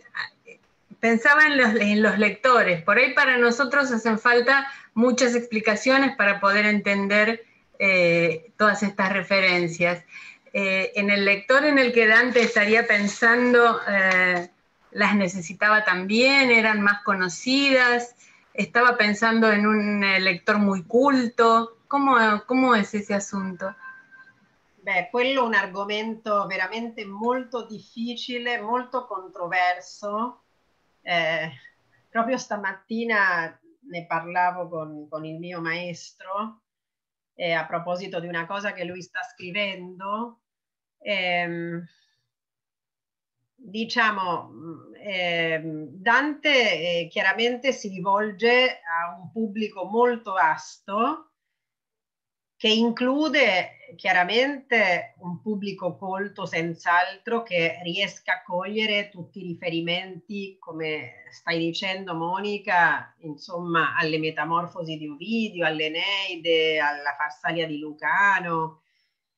pensaba en los, en los, lectores. Por ahí para nosotros hacen falta muchas explicaciones para poder entender eh, todas estas referencias. en el lector en el que Dante estaría pensando las necesitaba también, eran más conocidas, estaba pensando en un eh, lector muy culto. Come, come è ese assunto? Beh, quello è un argomento veramente molto difficile, molto controverso. Eh, proprio stamattina ne parlavo con, con il mio maestro eh, a proposito di una cosa che lui sta scrivendo. Eh, diciamo, eh, Dante eh, chiaramente si rivolge a un pubblico molto vasto che include chiaramente un pubblico colto senz'altro che riesca a cogliere tutti i riferimenti, come stai dicendo Monica, insomma alle metamorfosi di Ovidio, all'Eneide, alla Farsalia di Lucano,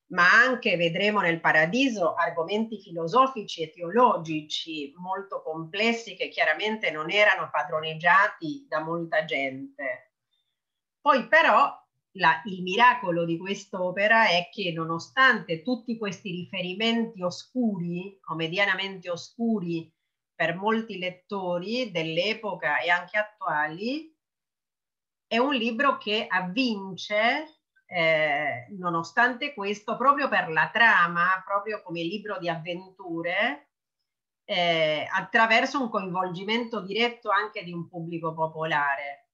ma anche vedremo nel paradiso argomenti filosofici e teologici molto complessi che chiaramente non erano padroneggiati da molta gente. Poi però la, il miracolo di quest'opera è che nonostante tutti questi riferimenti oscuri o medianamente oscuri per molti lettori dell'epoca e anche attuali, è un libro che avvince eh, nonostante questo, proprio per la trama, proprio come libro di avventure, eh, attraverso un coinvolgimento diretto anche di un pubblico popolare.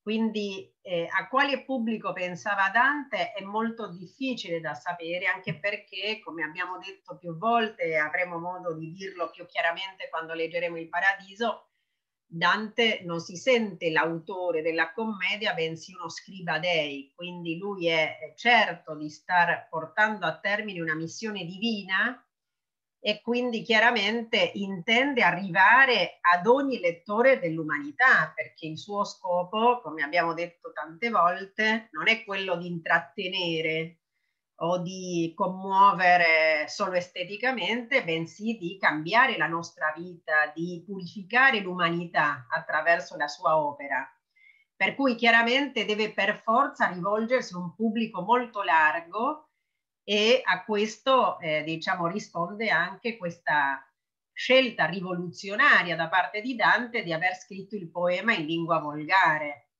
Quindi eh, a quale pubblico pensava Dante è molto difficile da sapere, anche perché, come abbiamo detto più volte, avremo modo di dirlo più chiaramente quando leggeremo il Paradiso, Dante non si sente l'autore della commedia, bensì uno scriba dei, quindi lui è certo di star portando a termine una missione divina e quindi chiaramente intende arrivare ad ogni lettore dell'umanità, perché il suo scopo, come abbiamo detto tante volte, non è quello di intrattenere, o di commuovere solo esteticamente, bensì di cambiare la nostra vita, di purificare l'umanità attraverso la sua opera. Per cui chiaramente deve per forza rivolgersi a un pubblico molto largo e a questo eh, diciamo, risponde anche questa scelta rivoluzionaria da parte di Dante di aver scritto il poema in lingua volgare,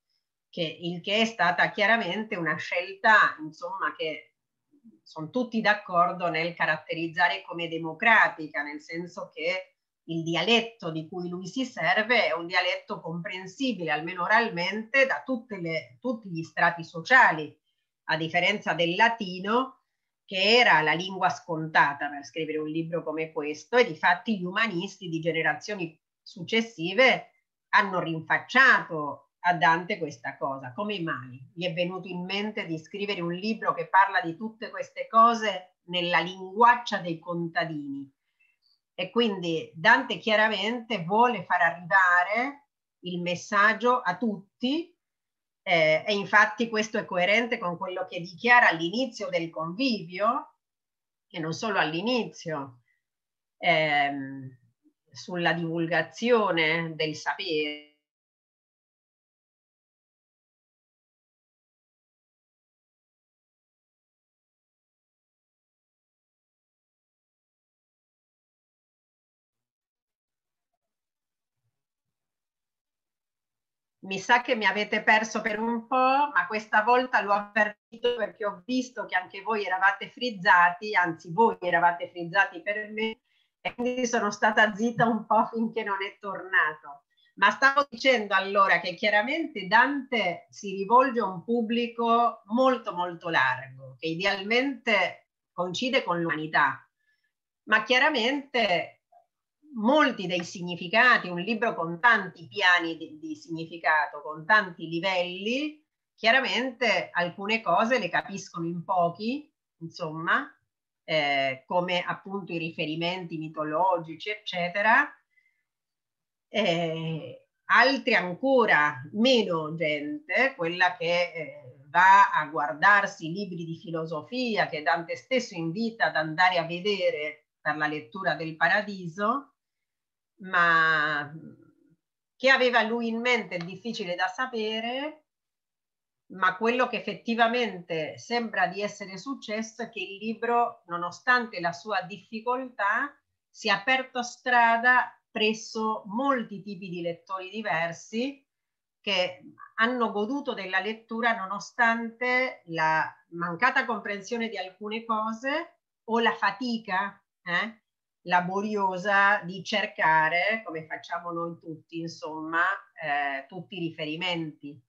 che, il che è stata chiaramente una scelta insomma, che sono tutti d'accordo nel caratterizzare come democratica, nel senso che il dialetto di cui lui si serve è un dialetto comprensibile, almeno oralmente, da le, tutti gli strati sociali, a differenza del latino, che era la lingua scontata per scrivere un libro come questo, e di fatti gli umanisti di generazioni successive hanno rinfacciato a Dante questa cosa. Come mai gli è venuto in mente di scrivere un libro che parla di tutte queste cose nella linguaccia dei contadini? E quindi Dante chiaramente vuole far arrivare il messaggio a tutti eh, e infatti questo è coerente con quello che dichiara all'inizio del convivio, e non solo all'inizio, ehm, sulla divulgazione del sapere mi sa che mi avete perso per un po', ma questa volta l'ho avvertito perché ho visto che anche voi eravate frizzati, anzi voi eravate frizzati per me e quindi sono stata zitta un po' finché non è tornato. Ma stavo dicendo allora che chiaramente Dante si rivolge a un pubblico molto molto largo, che idealmente coincide con l'umanità, ma chiaramente molti dei significati, un libro con tanti piani di, di, significato, con tanti livelli, chiaramente alcune cose le capiscono in pochi, insomma, eh, come appunto i riferimenti mitologici, eccetera. Eh, altri ancora meno gente, quella che eh, va a guardarsi libri di filosofia che Dante stesso invita ad andare a vedere per la lettura del Paradiso, ma che aveva lui in mente è difficile da sapere, ma quello che effettivamente sembra di essere successo è che il libro, nonostante la sua difficoltà, si è aperto strada presso molti tipi di lettori diversi che hanno goduto della lettura nonostante la mancata comprensione di alcune cose o la fatica eh, laboriosa di cercare, come facciamo noi tutti, insomma, eh, tutti i riferimenti.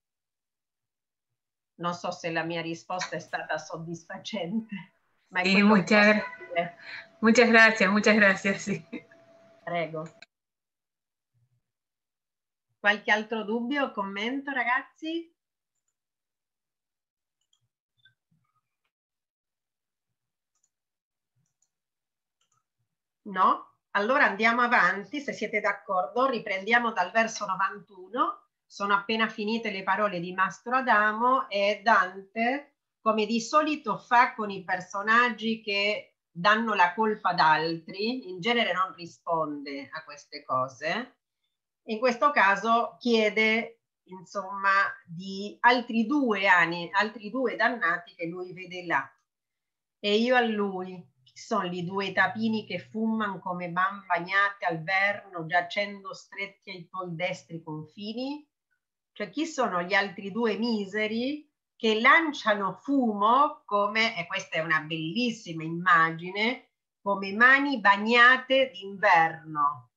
Non so se la mia risposta è stata soddisfacente. Ma sì, muchas, muchas gracias, muchas gracias. Sì. Prego. Qualche altro dubbio o commento, ragazzi? No? Allora andiamo avanti, se siete d'accordo, riprendiamo dal verso 91. Sono appena finite le parole di Mastro Adamo e Dante, come di solito fa con i personaggi che danno la colpa ad altri, in genere non risponde a queste cose. In questo caso chiede, insomma, di altri due anni, altri due dannati che lui vede là. E io a lui, sono i due tapini che fumano come ban bagnate al verno, giacendo stretti ai tuoi destri confini? Cioè chi sono gli altri due miseri che lanciano fumo come, e questa è una bellissima immagine, come mani bagnate d'inverno.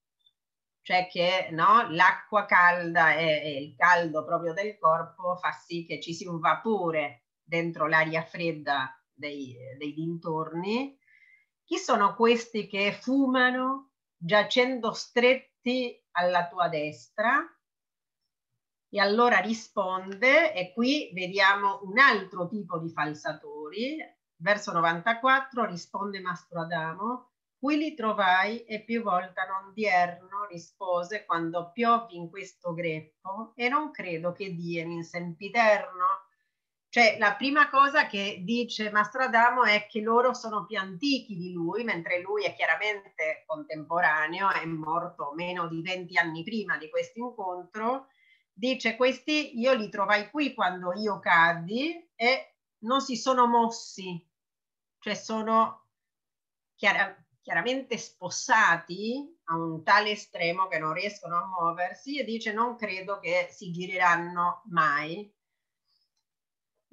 Cioè che no, l'acqua calda e, e il caldo proprio del corpo fa sì che ci sia un vapore dentro l'aria fredda dei, dei dintorni chi sono questi che fumano giacendo stretti alla tua destra? E allora risponde, e qui vediamo un altro tipo di falsatori. Verso 94 risponde Mastro Adamo, qui li trovai e più volte non dierno, rispose, quando piovi in questo greppo, e non credo che dieno in sempiterno Cioè, la prima cosa che dice Mastro Adamo è che loro sono più antichi di lui, mentre lui è chiaramente contemporaneo, è morto meno di 20 anni prima di questo incontro. Dice, questi io li trovai qui quando io caddi e non si sono mossi, cioè sono chiar chiaramente spossati a un tale estremo che non riescono a muoversi e dice non credo che si gireranno mai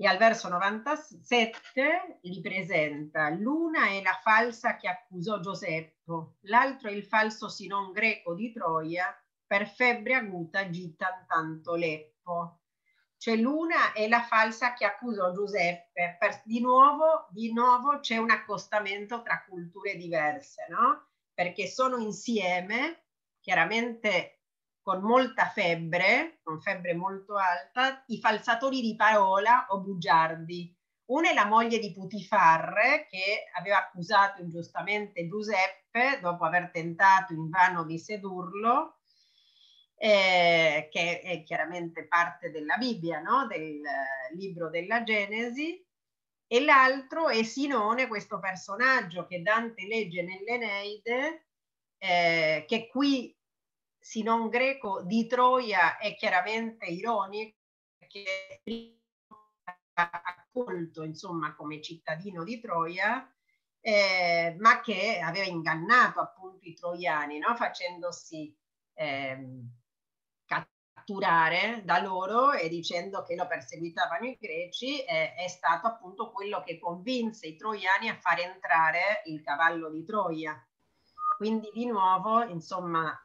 e al verso 97 li presenta. L'una è la falsa che accusò Giuseppe, l'altro è il falso sinon greco di Troia, per febbre aguta gittan tanto leppo. Cioè l'una è la falsa che accusò Giuseppe. Per, di, nuovo, di nuovo c'è un accostamento tra culture diverse, no? Perché sono insieme, chiaramente con molta febbre, con febbre molto alta, i falsatori di parola o bugiardi. Una è la moglie di Putifar che aveva accusato ingiustamente Giuseppe dopo aver tentato invano di sedurlo, eh, che è chiaramente parte della Bibbia, no? del libro della Genesi, e l'altro è Sinone, questo personaggio che Dante legge nell'Eneide, eh, che qui Sinon greco di Troia è chiaramente ironico perché accolto insomma come cittadino di Troia eh, ma che aveva ingannato appunto i troiani no? facendosi eh, catturare da loro e dicendo che lo perseguitavano i greci eh, è stato appunto quello che convinse i troiani a far entrare il cavallo di Troia quindi di nuovo insomma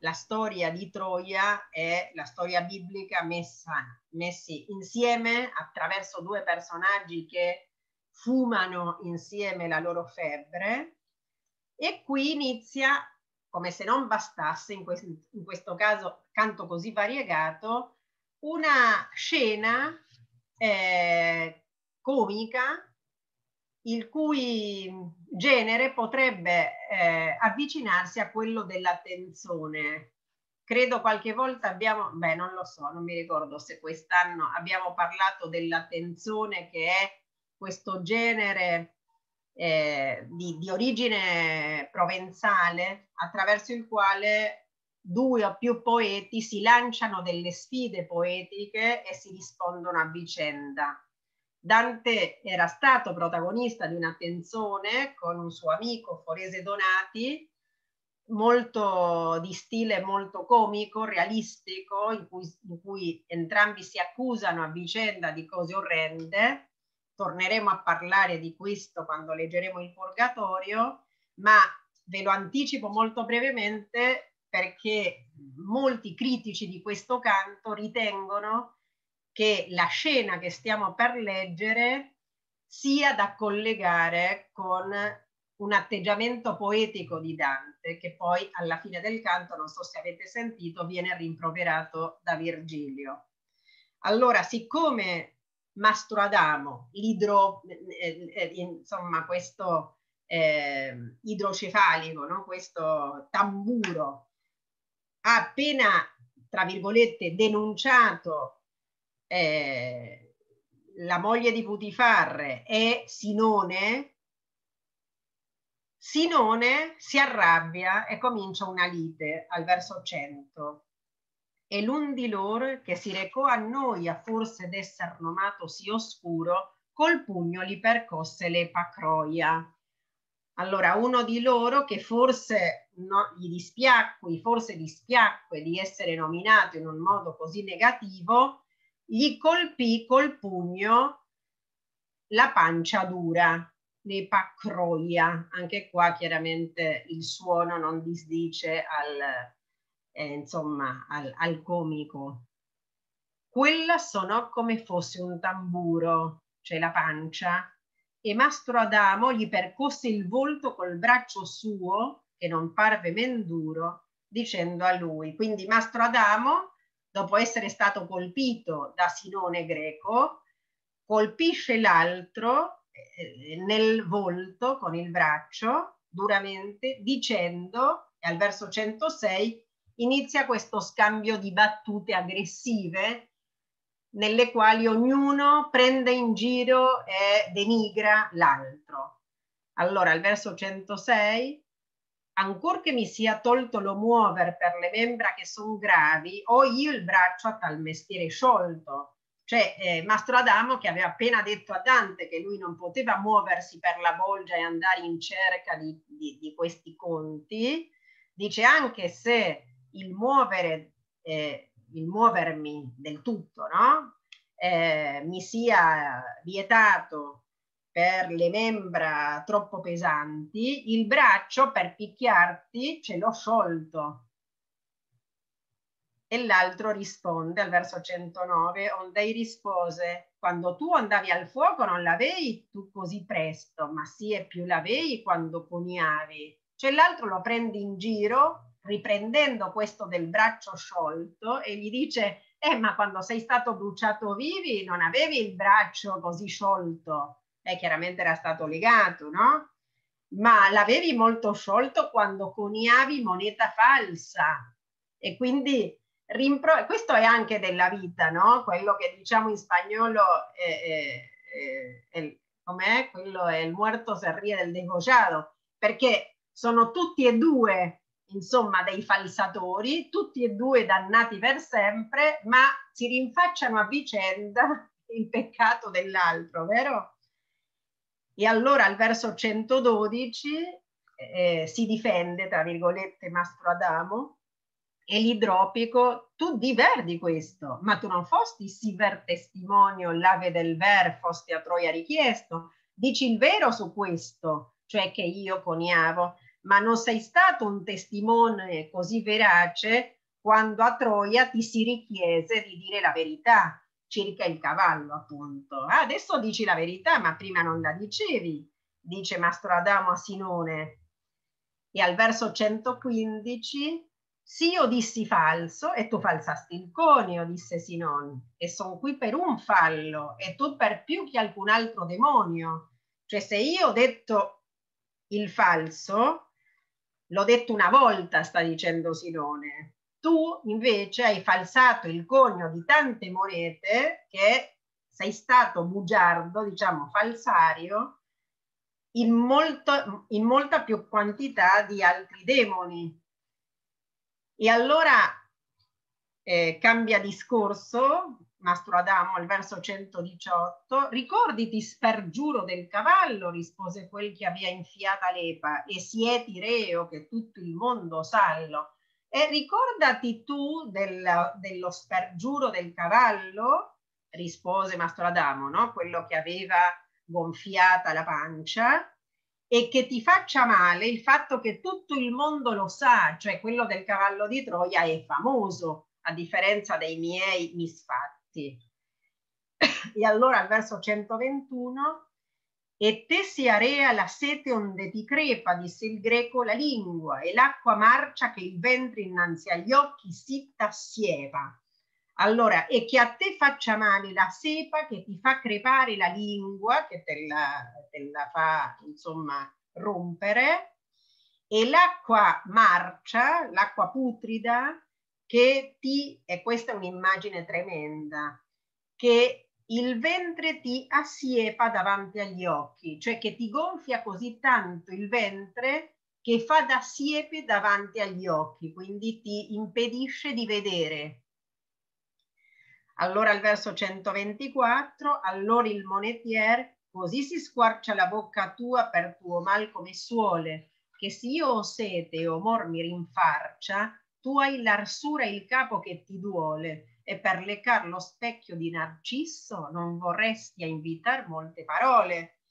la storia di Troia e la storia biblica messa, messi insieme attraverso due personaggi che fumano insieme la loro febbre. E qui inizia, come se non bastasse in, questo, in questo caso canto così variegato, una scena eh, comica il cui genere potrebbe eh, avvicinarsi a quello dell'attenzione. Credo qualche volta abbiamo, beh non lo so, non mi ricordo se quest'anno abbiamo parlato dell'attenzione che è questo genere eh, di, di origine provenzale attraverso il quale due o più poeti si lanciano delle sfide poetiche e si rispondono a vicenda Dante era stato protagonista di una canzone con un suo amico Forese Donati, molto di stile molto comico, realistico, in cui, in cui entrambi si accusano a vicenda di cose orrende. Torneremo a parlare di questo quando leggeremo il Purgatorio, ma ve lo anticipo molto brevemente perché molti critici di questo canto ritengono che la scena che stiamo per leggere sia da collegare con un atteggiamento poetico di Dante che poi alla fine del canto, non so se avete sentito, viene rimproverato da Virgilio. Allora, siccome Mastro Adamo, l'idro, eh, eh, insomma, questo eh, idrocefalico, no? questo tamburo, ha appena, tra virgolette, denunciato eh, la moglie di Putifar è Sinone, Sinone si arrabbia e comincia una lite al verso 100. E l'un di loro che si recò a noi a forse d'esser nomato sì oscuro, col pugno li percosse l'epacroia. Allora, uno di loro che forse no, gli dispiacque, forse dispiacque di essere nominato in un modo così negativo, gli colpì col pugno la pancia dura, l'epacroia. Anche qua chiaramente il suono non disdice al, eh, insomma, al, al comico. Quella suonò come fosse un tamburo, cioè la pancia, e Mastro Adamo gli percosse il volto col braccio suo, che non parve men duro, dicendo a lui. Quindi Mastro Adamo dopo essere stato colpito da Sinone greco, colpisce l'altro eh, nel volto con il braccio duramente dicendo, e al verso 106 inizia questo scambio di battute aggressive nelle quali ognuno prende in giro e denigra l'altro. Allora, al verso 106, ancor che mi sia tolto lo muover per le membra che sono gravi, ho io il braccio a tal mestiere sciolto. Cioè, eh, Mastro Adamo che aveva appena detto a Dante che lui non poteva muoversi per la bolgia e andare in cerca di, di, di questi conti, dice anche se il muovere eh, il muovermi del tutto, no? Eh, mi sia vietato per le membra troppo pesanti, il braccio per picchiarti ce l'ho sciolto. E l'altro risponde al verso 109, ondei rispose, quando tu andavi al fuoco non l'avevi tu così presto, ma sì e più l'avevi quando coniavi. Cioè l'altro lo prende in giro riprendendo questo del braccio sciolto e gli dice, eh ma quando sei stato bruciato vivi non avevi il braccio così sciolto, e eh, chiaramente era stato legato, no? Ma l'avevi molto sciolto quando coniavi moneta falsa e quindi rimpro- questo è anche della vita, no? Quello che diciamo in spagnolo è, è, è, com'è? Quello è il muerto se ríe del degollado, perché sono tutti e due insomma dei falsatori, tutti e due dannati per sempre, ma si rinfacciano a vicenda il peccato dell'altro, vero? E allora al verso 112 eh, si difende, tra virgolette, Mastro Adamo, e l'idropico, tu diver di questo, ma tu non fosti si ver testimonio, l'ave del ver, fosti a Troia richiesto, dici il vero su questo, cioè che io coniavo, ma non sei stato un testimone così verace quando a Troia ti si richiese di dire la verità circa il cavallo, appunto. Ah, adesso dici la verità, ma prima non la dicevi, dice Mastro Adamo a Sinone. E al verso 115, sì, io dissi falso e tu falsasti il conio, disse Sinone, e sono qui per un fallo e tu per più che alcun altro demonio. Cioè se io ho detto il falso, L'ho detto una volta, sta dicendo Silone. Tu invece hai falsato il conio di tante monete che sei stato bugiardo, diciamo falsario, in, molto, in molta più quantità di altri demoni. E allora eh, cambia discorso, Mastro Adamo al verso 118, ricorditi spergiuro del cavallo, rispose quel che aveva infiata l'epa, e sieti reo che tutto il mondo sallo. E ricordati tu del, dello spergiuro del cavallo, rispose Mastro Adamo, no? quello che aveva gonfiata la pancia, e che ti faccia male il fatto che tutto il mondo lo sa, cioè quello del cavallo di Troia è famoso, a differenza dei miei misfatti. E allora al verso 121, e te si area la sete onde ti crepa, disse il greco, la lingua, e l'acqua marcia che il ventre innanzi agli occhi si tassieva. Allora, e che a te faccia male la sepa che ti fa crepare la lingua, che te la, te la fa, insomma, rompere, e l'acqua marcia, l'acqua putrida, che ti, e questa è un'immagine tremenda, che il ventre ti assiepa davanti agli occhi, cioè che ti gonfia così tanto il ventre che fa da siepe davanti agli occhi, quindi ti impedisce di vedere. Allora al verso 124, allora il monetier, così si squarcia la bocca tua per tuo mal come suole, che se io ho sete o mor mi rinfarcia, tu hai l'arsura il capo che ti duole e per leccar lo specchio di Narcisso non vorresti a invitar molte parole.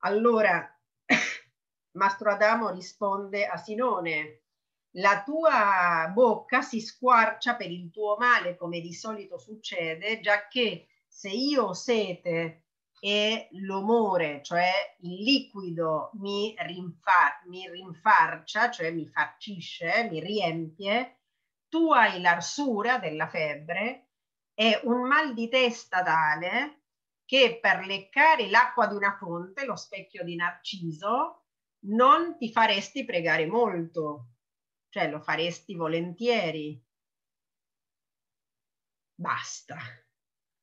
Allora, Mastro Adamo risponde a Sinone, la tua bocca si squarcia per il tuo male come di solito succede, già che se io ho sete e l'umore, cioè il liquido, mi, rinfar mi rinfarcia, cioè mi farcisce, mi riempie, tu hai l'arsura della febbre e un mal di testa tale che per leccare l'acqua di una fonte, lo specchio di Narciso, non ti faresti pregare molto, cioè lo faresti volentieri. Basta.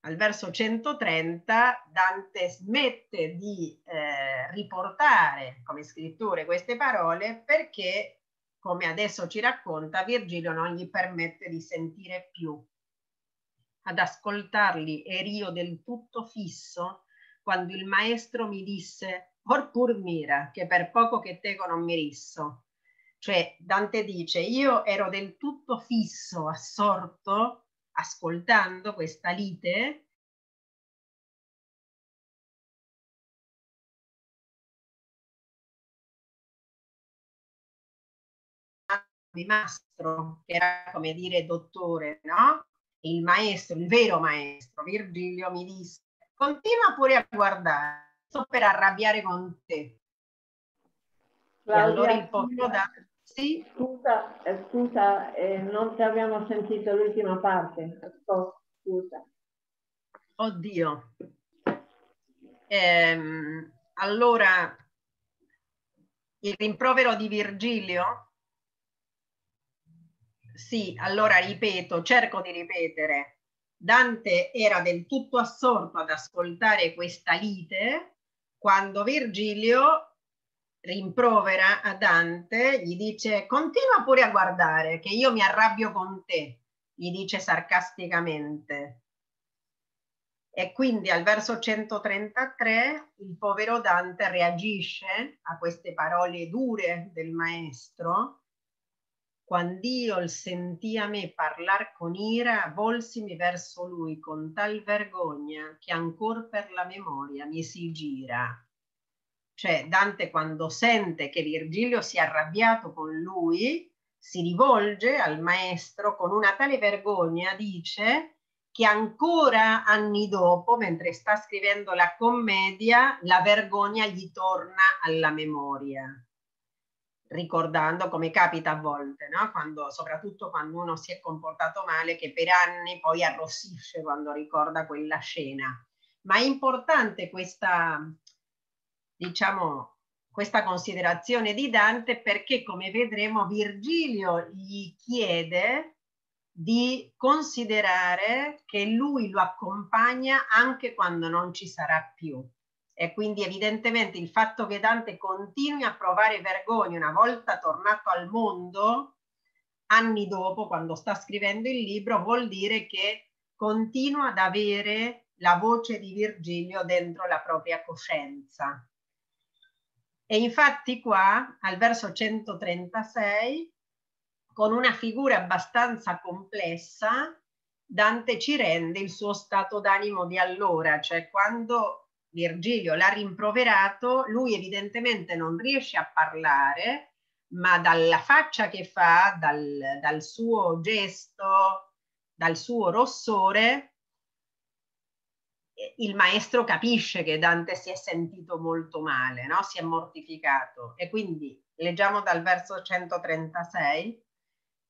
al verso 130 Dante smette di eh, riportare come scrittore queste parole perché, come adesso ci racconta, Virgilio non gli permette di sentire più. Ad ascoltarli eri io del tutto fisso quando il maestro mi disse or pur mira, che per poco che teco non mi risso. Cioè Dante dice, io ero del tutto fisso, assorto, ascoltando questa lite mastro, che era come dire dottore, no? Il maestro, il vero maestro, Virgilio mi disse, continua pure a guardare, sto per arrabbiare con te. Claudia, e allora il povero da... Sì? Scusa, eh, scusa eh, non ti abbiamo sentito l'ultima parte. Scusa. Oddio. Ehm, allora, il rimprovero di Virgilio? Sì, allora ripeto, cerco di ripetere. Dante era del tutto assorto ad ascoltare questa lite quando Virgilio rimprovera a Dante, gli dice continua pure a guardare che io mi arrabbio con te, gli dice sarcasticamente. E quindi al verso 133 il povero Dante reagisce a queste parole dure del maestro. Quando io sentì a me parlar con ira, volsimi verso lui con tal vergogna che ancor per la memoria mi si gira. Cioè Dante quando sente che Virgilio si è arrabbiato con lui, si rivolge al maestro con una tale vergogna, dice che ancora anni dopo, mentre sta scrivendo la commedia, la vergogna gli torna alla memoria, ricordando come capita a volte, no? quando, soprattutto quando uno si è comportato male, che per anni poi arrossisce quando ricorda quella scena. Ma è importante questa, diciamo, questa considerazione di Dante perché, come vedremo, Virgilio gli chiede di considerare che lui lo accompagna anche quando non ci sarà più. E quindi evidentemente il fatto che Dante continui a provare vergogna una volta tornato al mondo, anni dopo, quando sta scrivendo il libro, vuol dire che continua ad avere la voce di Virgilio dentro la propria coscienza. E infatti qua, al verso 136, con una figura abbastanza complessa, Dante ci rende il suo stato d'animo di allora, cioè quando Virgilio l'ha rimproverato, lui evidentemente non riesce a parlare, ma dalla faccia che fa, dal, dal suo gesto, dal suo rossore, il maestro capisce che Dante si è sentito molto male, no? si è mortificato e quindi leggiamo dal verso 136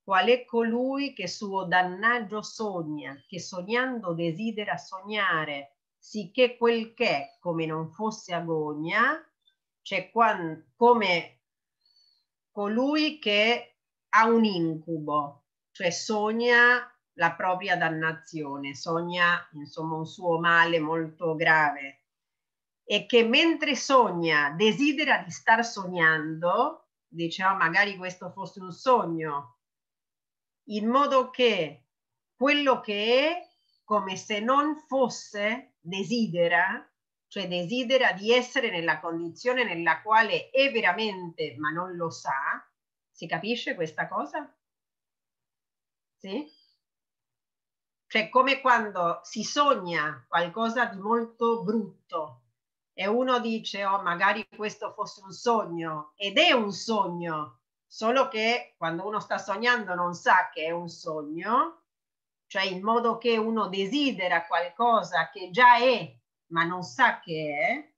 qual è colui che suo dannaggio sogna, che sognando desidera sognare, sicché quel che come non fosse agonia, cioè quando, come colui che ha un incubo, cioè sogna la propria dannazione, sogna insomma un suo male molto grave e che mentre sogna desidera di star sognando, diceva oh, magari questo fosse un sogno, in modo che quello che è come se non fosse desidera, cioè desidera di essere nella condizione nella quale è veramente ma non lo sa. Si capisce questa cosa? Sì? Cioè come quando si sogna qualcosa di molto brutto e uno dice oh magari questo fosse un sogno ed è un sogno, solo che quando uno sta sognando non sa che è un sogno, cioè in modo che uno desidera qualcosa che già è ma non sa che è,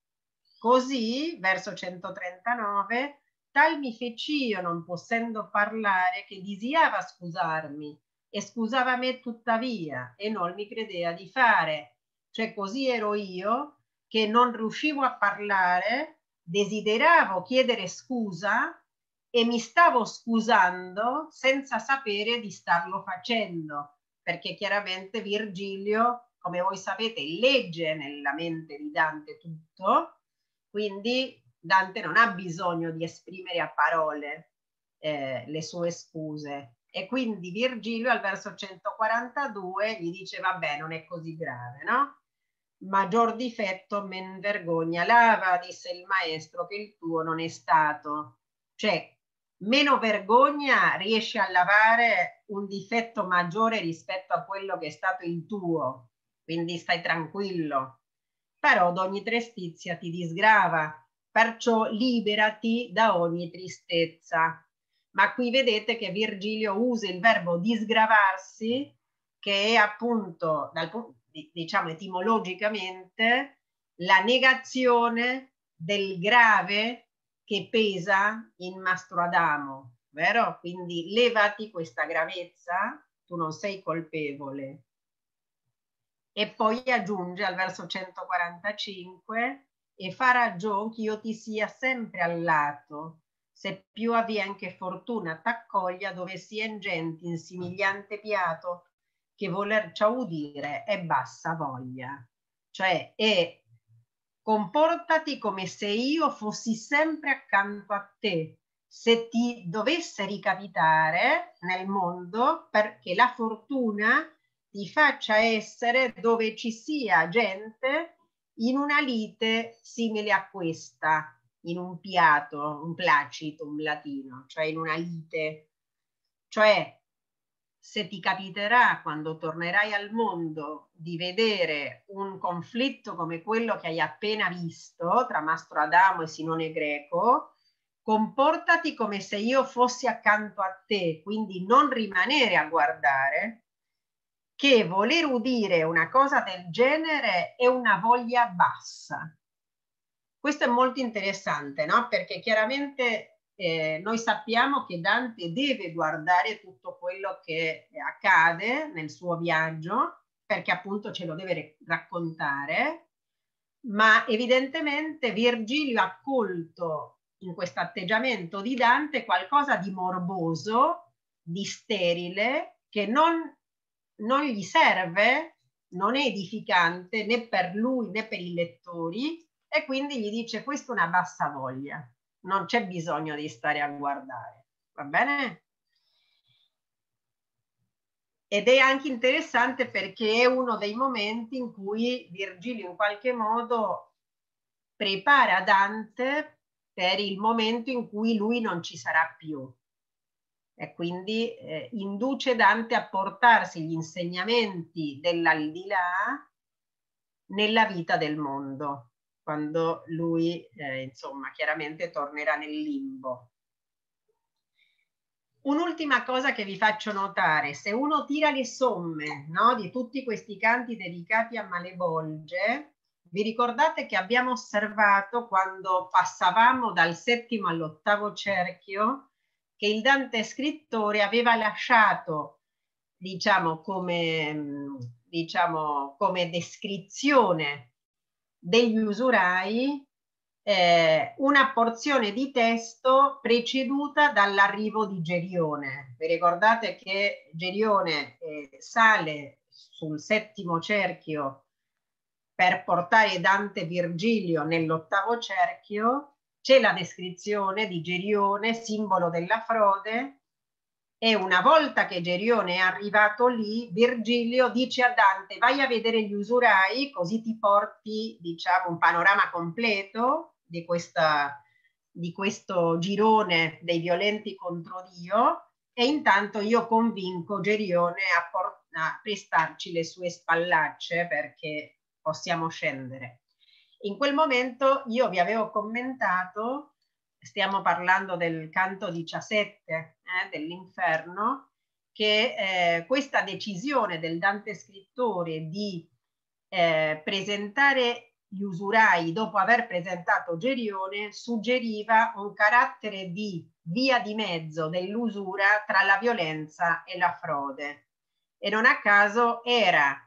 così verso 139 tal mi feci io non possendo parlare che disiava scusarmi e scusava me tuttavia e non mi credeva di fare. Cioè così ero io che non riuscivo a parlare, desideravo chiedere scusa e mi stavo scusando senza sapere di starlo facendo, perché chiaramente Virgilio come voi sapete, legge nella mente di Dante tutto, quindi Dante non ha bisogno di esprimere a parole eh, le sue scuse. E quindi Virgilio al verso 142 gli dice, vabbè, non è così grave, no? Maggior difetto men vergogna lava, disse il maestro, che il tuo non è stato. Cioè, meno vergogna riesci a lavare un difetto maggiore rispetto a quello che è stato il tuo. Quindi stai tranquillo. Però d'ogni trestizia ti disgrava, perciò liberati da ogni tristezza. Ma qui vedete che Virgilio usa il verbo disgravarsi, che è appunto, dal, diciamo etimologicamente, la negazione del grave che pesa in Mastro Adamo, vero? Quindi levati questa gravezza, tu non sei colpevole. E poi aggiunge al verso 145 e fa ragione che io ti sia sempre al lato, se più avvien che fortuna t'accoglia dove sia in gente insimigliante piato che voler ciò udire è bassa voglia. Cioè è comportati come se io fossi sempre accanto a te, se ti dovesse ricapitare nel mondo perché la fortuna ti faccia essere dove ci sia gente in una lite simile a questa, in un piato, un placito, un latino, cioè in una lite. Cioè, se ti capiterà quando tornerai al mondo di vedere un conflitto come quello che hai appena visto tra Mastro Adamo e Sinone Greco, comportati come se io fossi accanto a te, quindi non rimanere a guardare, che voler udire una cosa del genere è una voglia bassa. Questo è molto interessante, no? Perché chiaramente eh, noi sappiamo che Dante deve guardare tutto quello che accade nel suo viaggio, perché appunto ce lo deve raccontare, ma evidentemente Virgilio ha colto in questo atteggiamento di Dante qualcosa di morboso, di sterile, che non, non gli serve, non è edificante né per lui né per i lettori, e quindi gli dice questa è una bassa voglia, non c'è bisogno di stare a guardare, va bene? Ed è anche interessante perché è uno dei momenti in cui Virgilio in qualche modo prepara Dante per il momento in cui lui non ci sarà più e quindi eh, induce Dante a portarsi gli insegnamenti dell'aldilà nella vita del mondo quando lui, eh, insomma, chiaramente tornerà nel limbo. Un'ultima cosa che vi faccio notare, se uno tira le somme no, di tutti questi canti dedicati a Malebolge, vi ricordate che abbiamo osservato quando passavamo dal settimo all'ottavo cerchio che il Dante scrittore aveva lasciato, diciamo, come, diciamo, come descrizione degli usurai eh, una porzione di testo preceduta dall'arrivo di Gerione. Vi ricordate che Gerione eh, sale sul settimo cerchio per portare Dante Virgilio nell'ottavo cerchio, c'è la descrizione di Gerione, simbolo della frode, e una volta che Gerione è arrivato lì, Virgilio dice a Dante vai a vedere gli usurai così ti porti diciamo un panorama completo di, questa, di questo girone dei violenti contro Dio e intanto io convinco Gerione a, a prestarci le sue spallacce perché possiamo scendere. In quel momento io vi avevo commentato stiamo parlando del canto 17 eh, dell'inferno, che eh, questa decisione del Dante scrittore di eh, presentare gli usurai dopo aver presentato Gerione suggeriva un carattere di via di mezzo dell'usura tra la violenza e la frode. E non a caso era,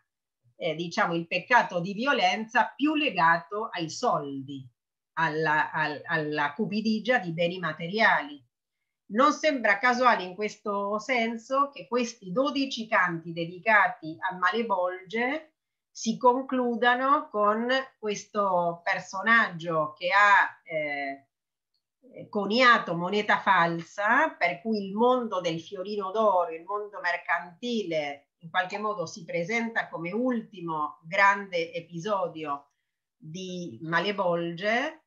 eh, diciamo, il peccato di violenza più legato ai soldi, alla, al, alla cupidigia di beni materiali. Non sembra casuale in questo senso che questi 12 canti dedicati a Malebolge si concludano con questo personaggio che ha eh, coniato moneta falsa, per cui il mondo del fiorino d'oro, il mondo mercantile, in qualche modo si presenta come ultimo grande episodio di Malebolge,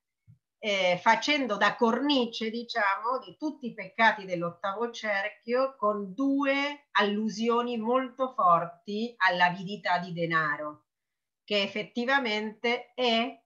eh, facendo da cornice, diciamo, di tutti i peccati dell'ottavo cerchio con due allusioni molto forti all'avidità di denaro, che effettivamente è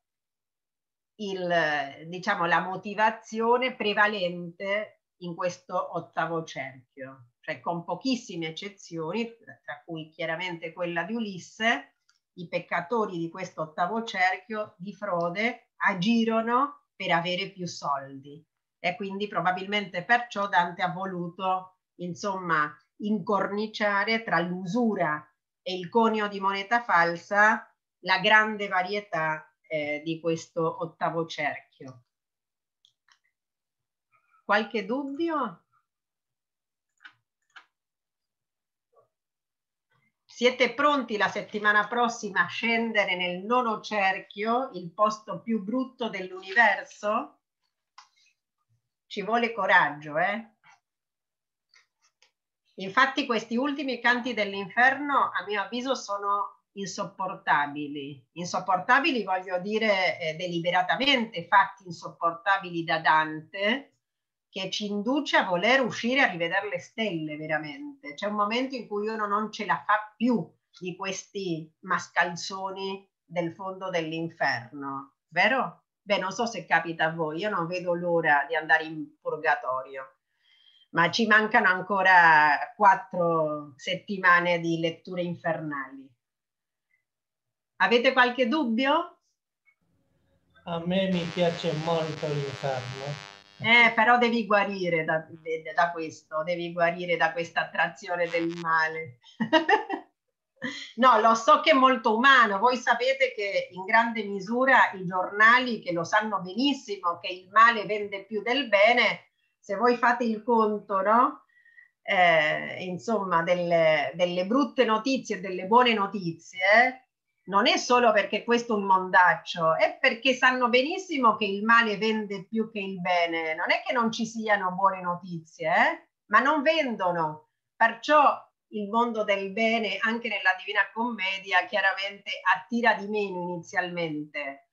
il, diciamo, la motivazione prevalente in questo ottavo cerchio, cioè con pochissime eccezioni, tra cui chiaramente quella di Ulisse, i peccatori di questo ottavo cerchio di frode agirono per avere più soldi e quindi probabilmente perciò Dante ha voluto insomma incorniciare tra l'usura e il conio di moneta falsa la grande varietà eh, di questo ottavo cerchio. Qualche dubbio? Siete pronti la settimana prossima a scendere nel nono cerchio, il posto più brutto dell'universo? Ci vuole coraggio, eh? Infatti questi ultimi canti dell'inferno, a mio avviso, sono insopportabili. Insopportabili voglio dire eh, deliberatamente fatti insopportabili da Dante, che ci induce a voler uscire a rivedere le stelle veramente. C'è un momento in cui uno non ce la fa più di questi mascalzoni del fondo dell'inferno, vero? Beh, non so se capita a voi, io non vedo l'ora di andare in purgatorio, ma ci mancano ancora quattro settimane di letture infernali. Avete qualche dubbio? A me mi piace molto l'inferno. Eh, però devi guarire da, da questo, devi guarire da questa attrazione del male. no, lo so che è molto umano. Voi sapete che in grande misura i giornali che lo sanno benissimo che il male vende più del bene, se voi fate il conto, no? Eh, insomma, delle, delle brutte notizie e delle buone notizie, non è solo perché questo è un mondaccio, è perché sanno benissimo che il male vende più che il bene. Non è che non ci siano buone notizie, eh? ma non vendono. Perciò il mondo del bene, anche nella Divina Commedia, chiaramente attira di meno inizialmente.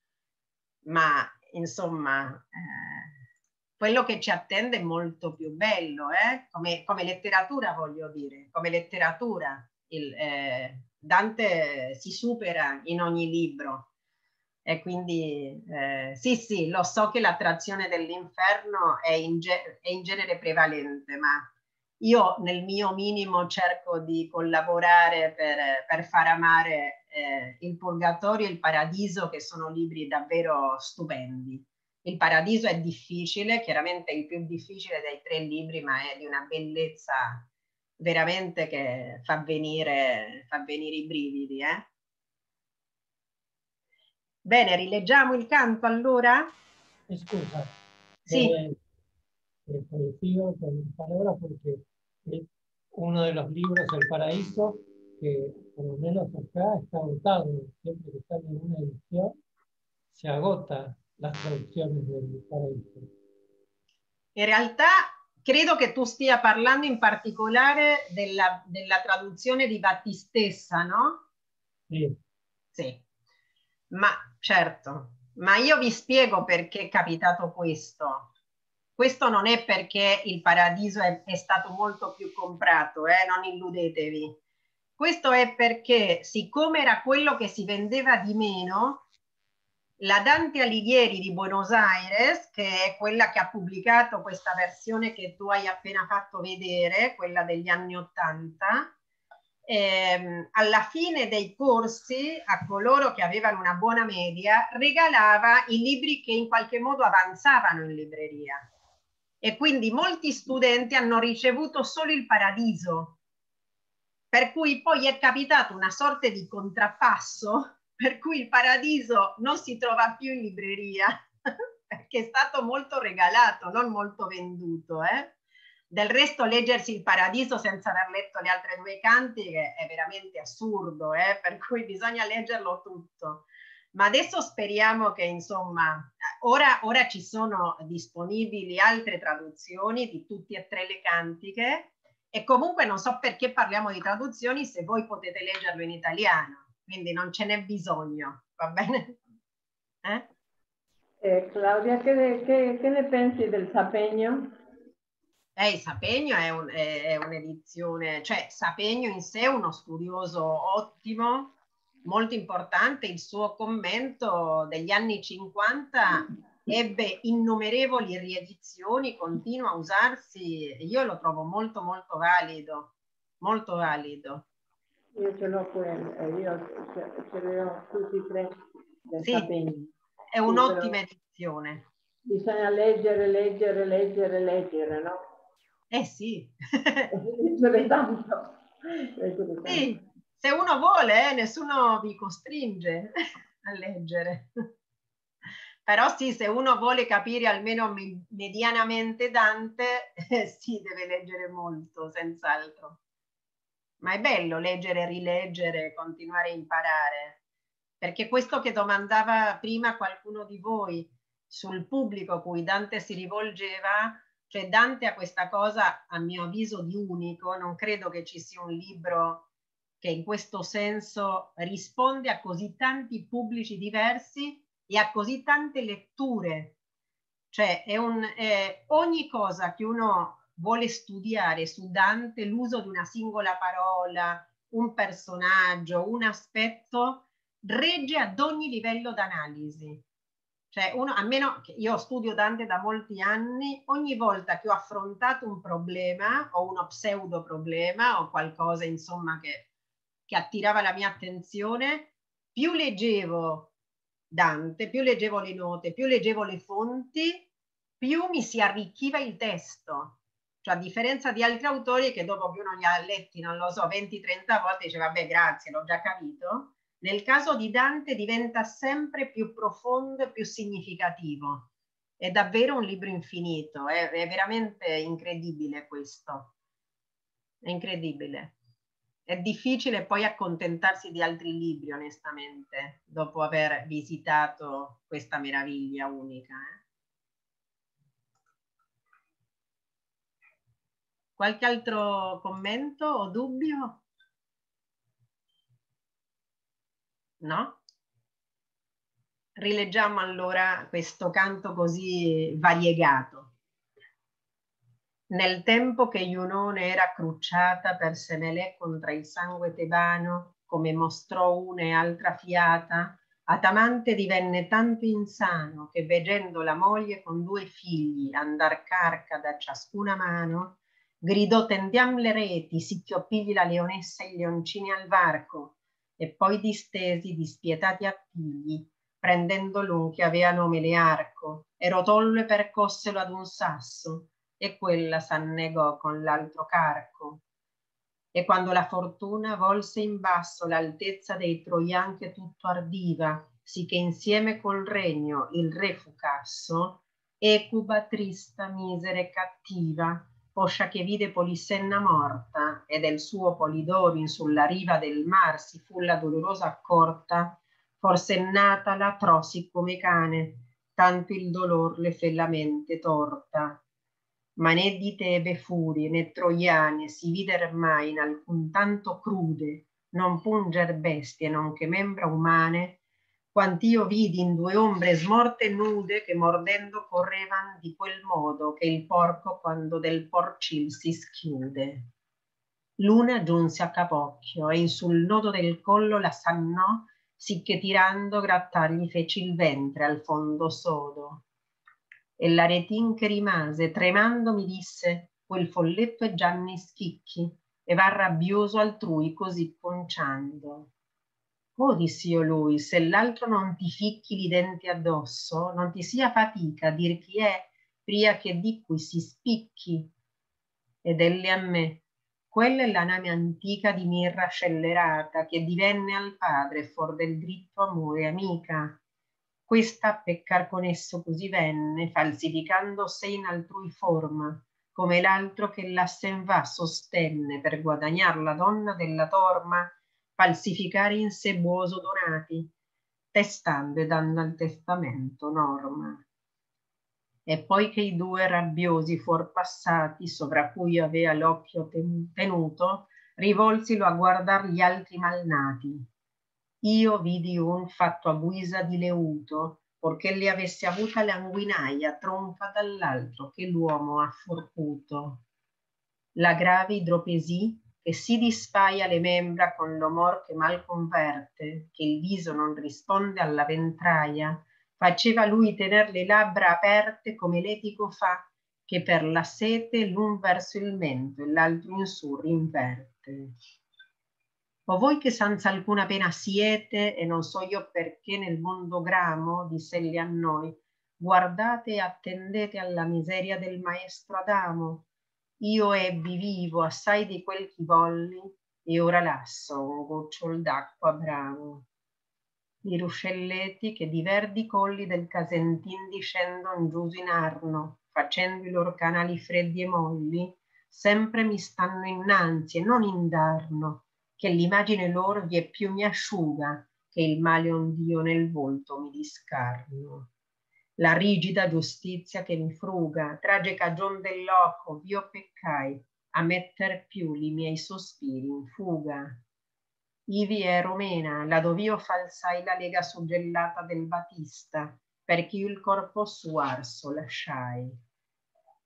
Ma insomma, eh, quello che ci attende è molto più bello, eh? come, come letteratura voglio dire, come letteratura. Il, eh, Dante si supera in ogni libro. E quindi eh, sì sì lo so che l'attrazione dell'inferno è, è in, genere prevalente ma io nel mio minimo cerco di collaborare per, per far amare eh, il purgatorio e il paradiso che sono libri davvero stupendi. Il paradiso è difficile chiaramente il più difficile dei tre libri ma è di una bellezza veramente che fa venire, fa venire i brividi. Eh? Bene, rileggiamo il canto allora? Eh, scusa, sì. Eh, coincido con palabra porque uno de los libros El Paraíso que por lo menos acá está agotado. Siempre que sale una edición se agota las traducciones del Paraíso. In realtà credo che tu stia parlando in particolare della, della traduzione di Battistessa, no? Sì. Sì, ma certo, ma io vi spiego perché è capitato questo. Questo non è perché il paradiso è, è stato molto più comprato, eh? non illudetevi. Questo è perché, siccome era quello che si vendeva di meno, la Dante Alighieri di Buenos Aires, che è quella che ha pubblicato questa versione che tu hai appena fatto vedere, quella degli anni Ottanta, ehm, alla fine dei corsi a coloro che avevano una buona media regalava i libri che in qualche modo avanzavano in libreria. E quindi molti studenti hanno ricevuto solo il paradiso, per cui poi è capitato una sorta di contrappasso per cui il paradiso non si trova più in libreria perché è stato molto regalato, non molto venduto. Eh? Del resto leggersi il paradiso senza aver letto le altre due cantiche è veramente assurdo, eh? per cui bisogna leggerlo tutto. Ma adesso speriamo che, insomma, ora, ora ci sono disponibili altre traduzioni di tutte e tre le cantiche e comunque non so perché parliamo di traduzioni se voi potete leggerlo in italiano, quindi non ce n'è bisogno, va bene? Eh? Eh, Claudia, che, che, che, ne pensi del Sapegno? Eh, il Sapegno è, un, è, è un'edizione, cioè Sapegno in sé è uno studioso ottimo, molto importante, il suo commento degli anni 50 ebbe innumerevoli riedizioni, continua a usarsi, io lo trovo molto molto valido, molto valido. Io ce l'ho quello, eh, io ce, li ho tutti e tre del sì, È un'ottima edizione. Bisogna leggere, leggere, leggere, leggere, no? Eh sì. leggere tanto. Leggere tanto. Sì, se uno vuole, eh, nessuno vi costringe a leggere. Però sì, se uno vuole capire almeno medianamente Dante, eh, sì, deve leggere molto, senz'altro. Ma è bello leggere, rileggere, continuare a imparare. Perché questo che domandava prima qualcuno di voi sul pubblico a cui Dante si rivolgeva, cioè Dante ha questa cosa, a mio avviso, di unico. Non credo che ci sia un libro che in questo senso risponde a così tanti pubblici diversi e ha così tante letture. Cioè è un, è ogni cosa che uno vuole studiare su Dante, l'uso di una singola parola, un personaggio, un aspetto, regge ad ogni livello d'analisi. Cioè, uno, a meno che io studio Dante da molti anni, ogni volta che ho affrontato un problema o uno pseudo problema o qualcosa, insomma, che, che attirava la mia attenzione, più leggevo Dante, più leggevo le note, più leggevo le fonti, più mi si arricchiva il testo. Cioè, a differenza di altri autori che dopo che uno li ha letti, non lo so, 20-30 volte dice vabbè grazie, l'ho già capito, nel caso di Dante diventa sempre più profondo e più significativo. È davvero un libro infinito, è, è veramente incredibile questo. È incredibile è difficile poi accontentarsi di altri libri, onestamente, dopo aver visitato questa meraviglia unica. Eh? Qualche altro commento o dubbio? No? Rileggiamo allora questo canto così variegato. Nel tempo che Iunone era crucciata per Semelè contra il sangue tebano, come mostrò una e altra fiata, Atamante divenne tanto insano che veggendo la moglie con due figli andar carca da ciascuna mano, gridò tendiam le reti, sicchio pigli la leonessa e i leoncini al varco, e poi distesi dispietati appigli, prendendo l'un che avea nome Learco, e rotollo e percosselo ad un sasso, e quella s'annegò con l'altro carco. E quando la fortuna volse in basso l'altezza dei troian che tutto ardiva, sì che insieme col regno il re fu casso, ecuba, trista, misera e cattiva, poscia che vide Polissenna morta, e del suo Polidoro in sulla riva del mar si fu la dolorosa accorta, forsennata la trosi come cane, tanto il dolor le fe la mente torta. Ma né di Tebe furie né troiane si vider mai in alcun tanto crude, non punger bestie, nonché membra umane, quant'io vidi in due ombre smorte e nude che mordendo correvan di quel modo che il porco quando del porcil si schiude. L'una giunse a capocchio e in sul nodo del collo la sannò, sicché tirando grattargli fece il ventre al fondo sodo e l'aretin che rimase tremando mi disse quel folletto è già nei schicchi e va rabbioso altrui così conciando dissi io lui se l'altro non ti ficchi i denti addosso non ti sia fatica a dir chi è pria che di cui si spicchi. Ed elle a me quella è la nave antica di mirra scellerata che divenne al padre for del dritto amore amica. Questa peccar con esso così venne, falsificando sé in altrui forma, come l'altro che la sen va sostenne per guadagnar la donna della torma, falsificare in sebuoso donati, testando e dando al testamento norma. E poi che i due rabbiosi fuor passati, sovra cui avea l'occhio tenuto, rivolsilo a guardar gli altri malnati. Io vidi un fatto a guisa di leuto, porché li avesse avuta l'anguinaia tronfa dall'altro che l'uomo ha forcuto. La grave idropesì che si disfaia le membra con l'omor che mal converte, che il viso non risponde alla ventraia, faceva lui tener le labbra aperte come l'etico fa, che per la sete l'un verso il mento e l'altro in su rinverte. O voi che senza alcuna pena siete, e non so io perché nel mondo gramo, diss'egli a noi, guardate e attendete alla miseria del maestro Adamo. Io ebbi vivo assai di quel chi volli, e ora lasso un gocciol d'acqua bravo. I ruscelletti che di verdi colli del Casentin discendon giù in Arno, facendo i loro canali freddi e molli, sempre mi stanno innanzi e non indarno, che l'immagine loro vie più mi asciuga che il male ond'io nel volto mi discarno. La rigida giustizia che mi fruga, trage cagion dell'oco, v'io peccai, a metter più li miei sospiri in fuga. Ivi è Romena, la dov'io falsai la lega suggellata del Batista, perché io il corpo suo arso lasciai.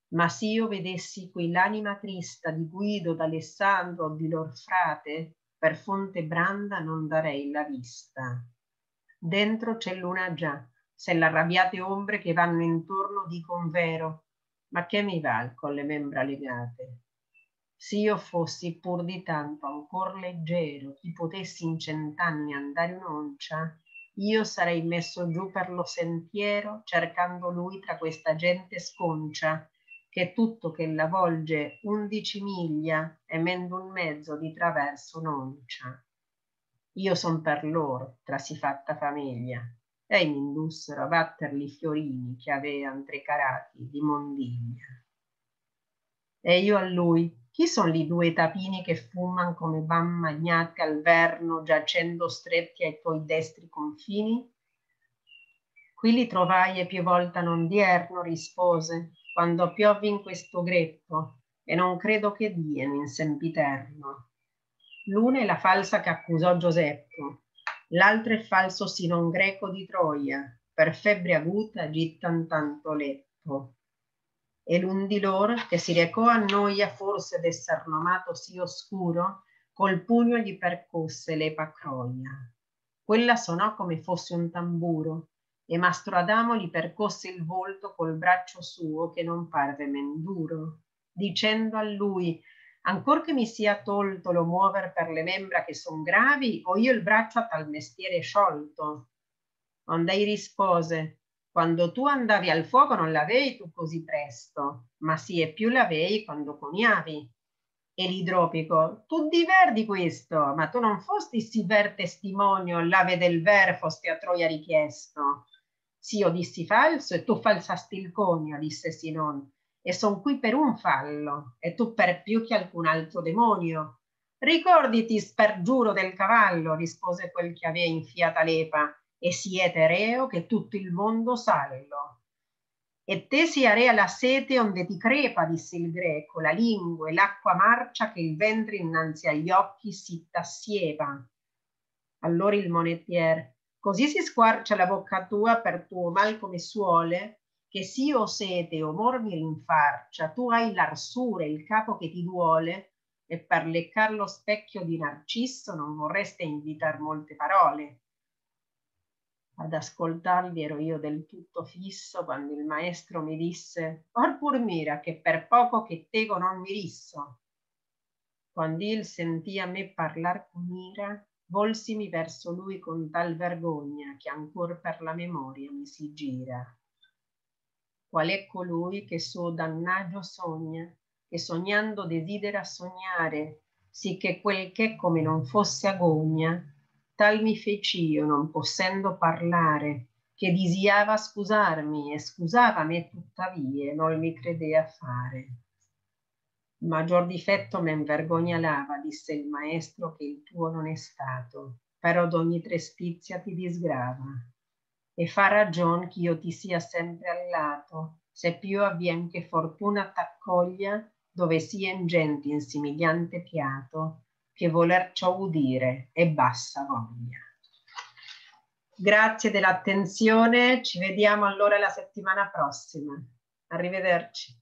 Ma s'io vedessi qui l'anima trista di Guido, d'Alessandro o di lor frate, per fonte branda non darei la vista. Dentro c'è luna già, se l'arrabbiate ombre che vanno intorno dicon vero, ma che mi val con le membra legate? S'io fossi pur di tanto ancor leggero, chi potessi in cent'anni andare un'oncia, io sarei messo giù per lo sentiero, cercando lui tra questa gente sconcia, che tutto che la volge undici miglia e mendo un mezzo di traverso non c'ha. Io son per loro, tra si fatta famiglia, e mi indussero a batterli fiorini che avean trecarati di mondiglia. E io a lui, chi son li due tapini che fuman come ban magnate al verno giacendo stretti ai tuoi destri confini? Qui li trovai e più volta non dierno, rispose, quando piovvi in questo gretto, e non credo che diano in sempiterno. L'una è la falsa che accusò Giuseppe, l'altra è falso sinon greco di Troia, per febbre aguta gittan tanto letto. E l'un di loro, che si recò a noia forse d'esser nomato sì oscuro, col pugno gli percosse l'epa croia. Quella sonò come fosse un tamburo, e mastro Adamo gli percosse il volto col braccio suo che non parve men duro, dicendo a lui ancor che mi sia tolto lo muover per le membra che son gravi o io il braccio a tal mestiere sciolto. Ond'ei rispose, quando tu andavi al fuoco non l'avei tu così presto, ma sì e più l'avei quando coniavi. E l'idropico, tu diverdi questo, ma tu non fosti sì ver testimonio, l'ave del ver fosti a Troia richiesto. Sì, io dissi falso e tu falsasti il conio, disse Sinon, e son qui per un fallo, e tu per più che alcun altro demonio. Ricorditi, spergiuro del cavallo, rispose quel che avea infiata l'epa, e siete reo che tutto il mondo sallo. E te si area la sete onde ti crepa, disse il greco, la lingua e l'acqua marcia che il ventre innanzi agli occhi si tassieva. Allora il monetier, Così si squarcia la bocca tua per tuo mal come suole, che sì o sete o mormi rinfarcia, tu hai l'arsura il capo che ti duole, e per leccar lo specchio di Narcisso non vorreste invitar molte parole. Ad ascoltarli ero io del tutto fisso quando il maestro mi disse, or pur mira che per poco che tego non mi risso. Quando il sentì a me parlar con ira, volsimi verso lui con tal vergogna che ancor per la memoria mi si gira. Qual è colui che suo dannagio sogna, che sognando desidera sognare, sì che quel che come non fosse agogna, tal mi feci io non possendo parlare, che disiava scusarmi e scusava me tuttavia non mi credea fare. maggior difetto men vergogna lava, disse il maestro, che il tuo non è stato, però d'ogni trespizia ti disgrava. E fa ragion ch'io ti sia sempre al lato, se più avvien che fortuna t'accoglia dove sia ingente insimigliante piato, che voler ciò udire è bassa voglia. Grazie dell'attenzione, ci vediamo allora la settimana prossima. Arrivederci.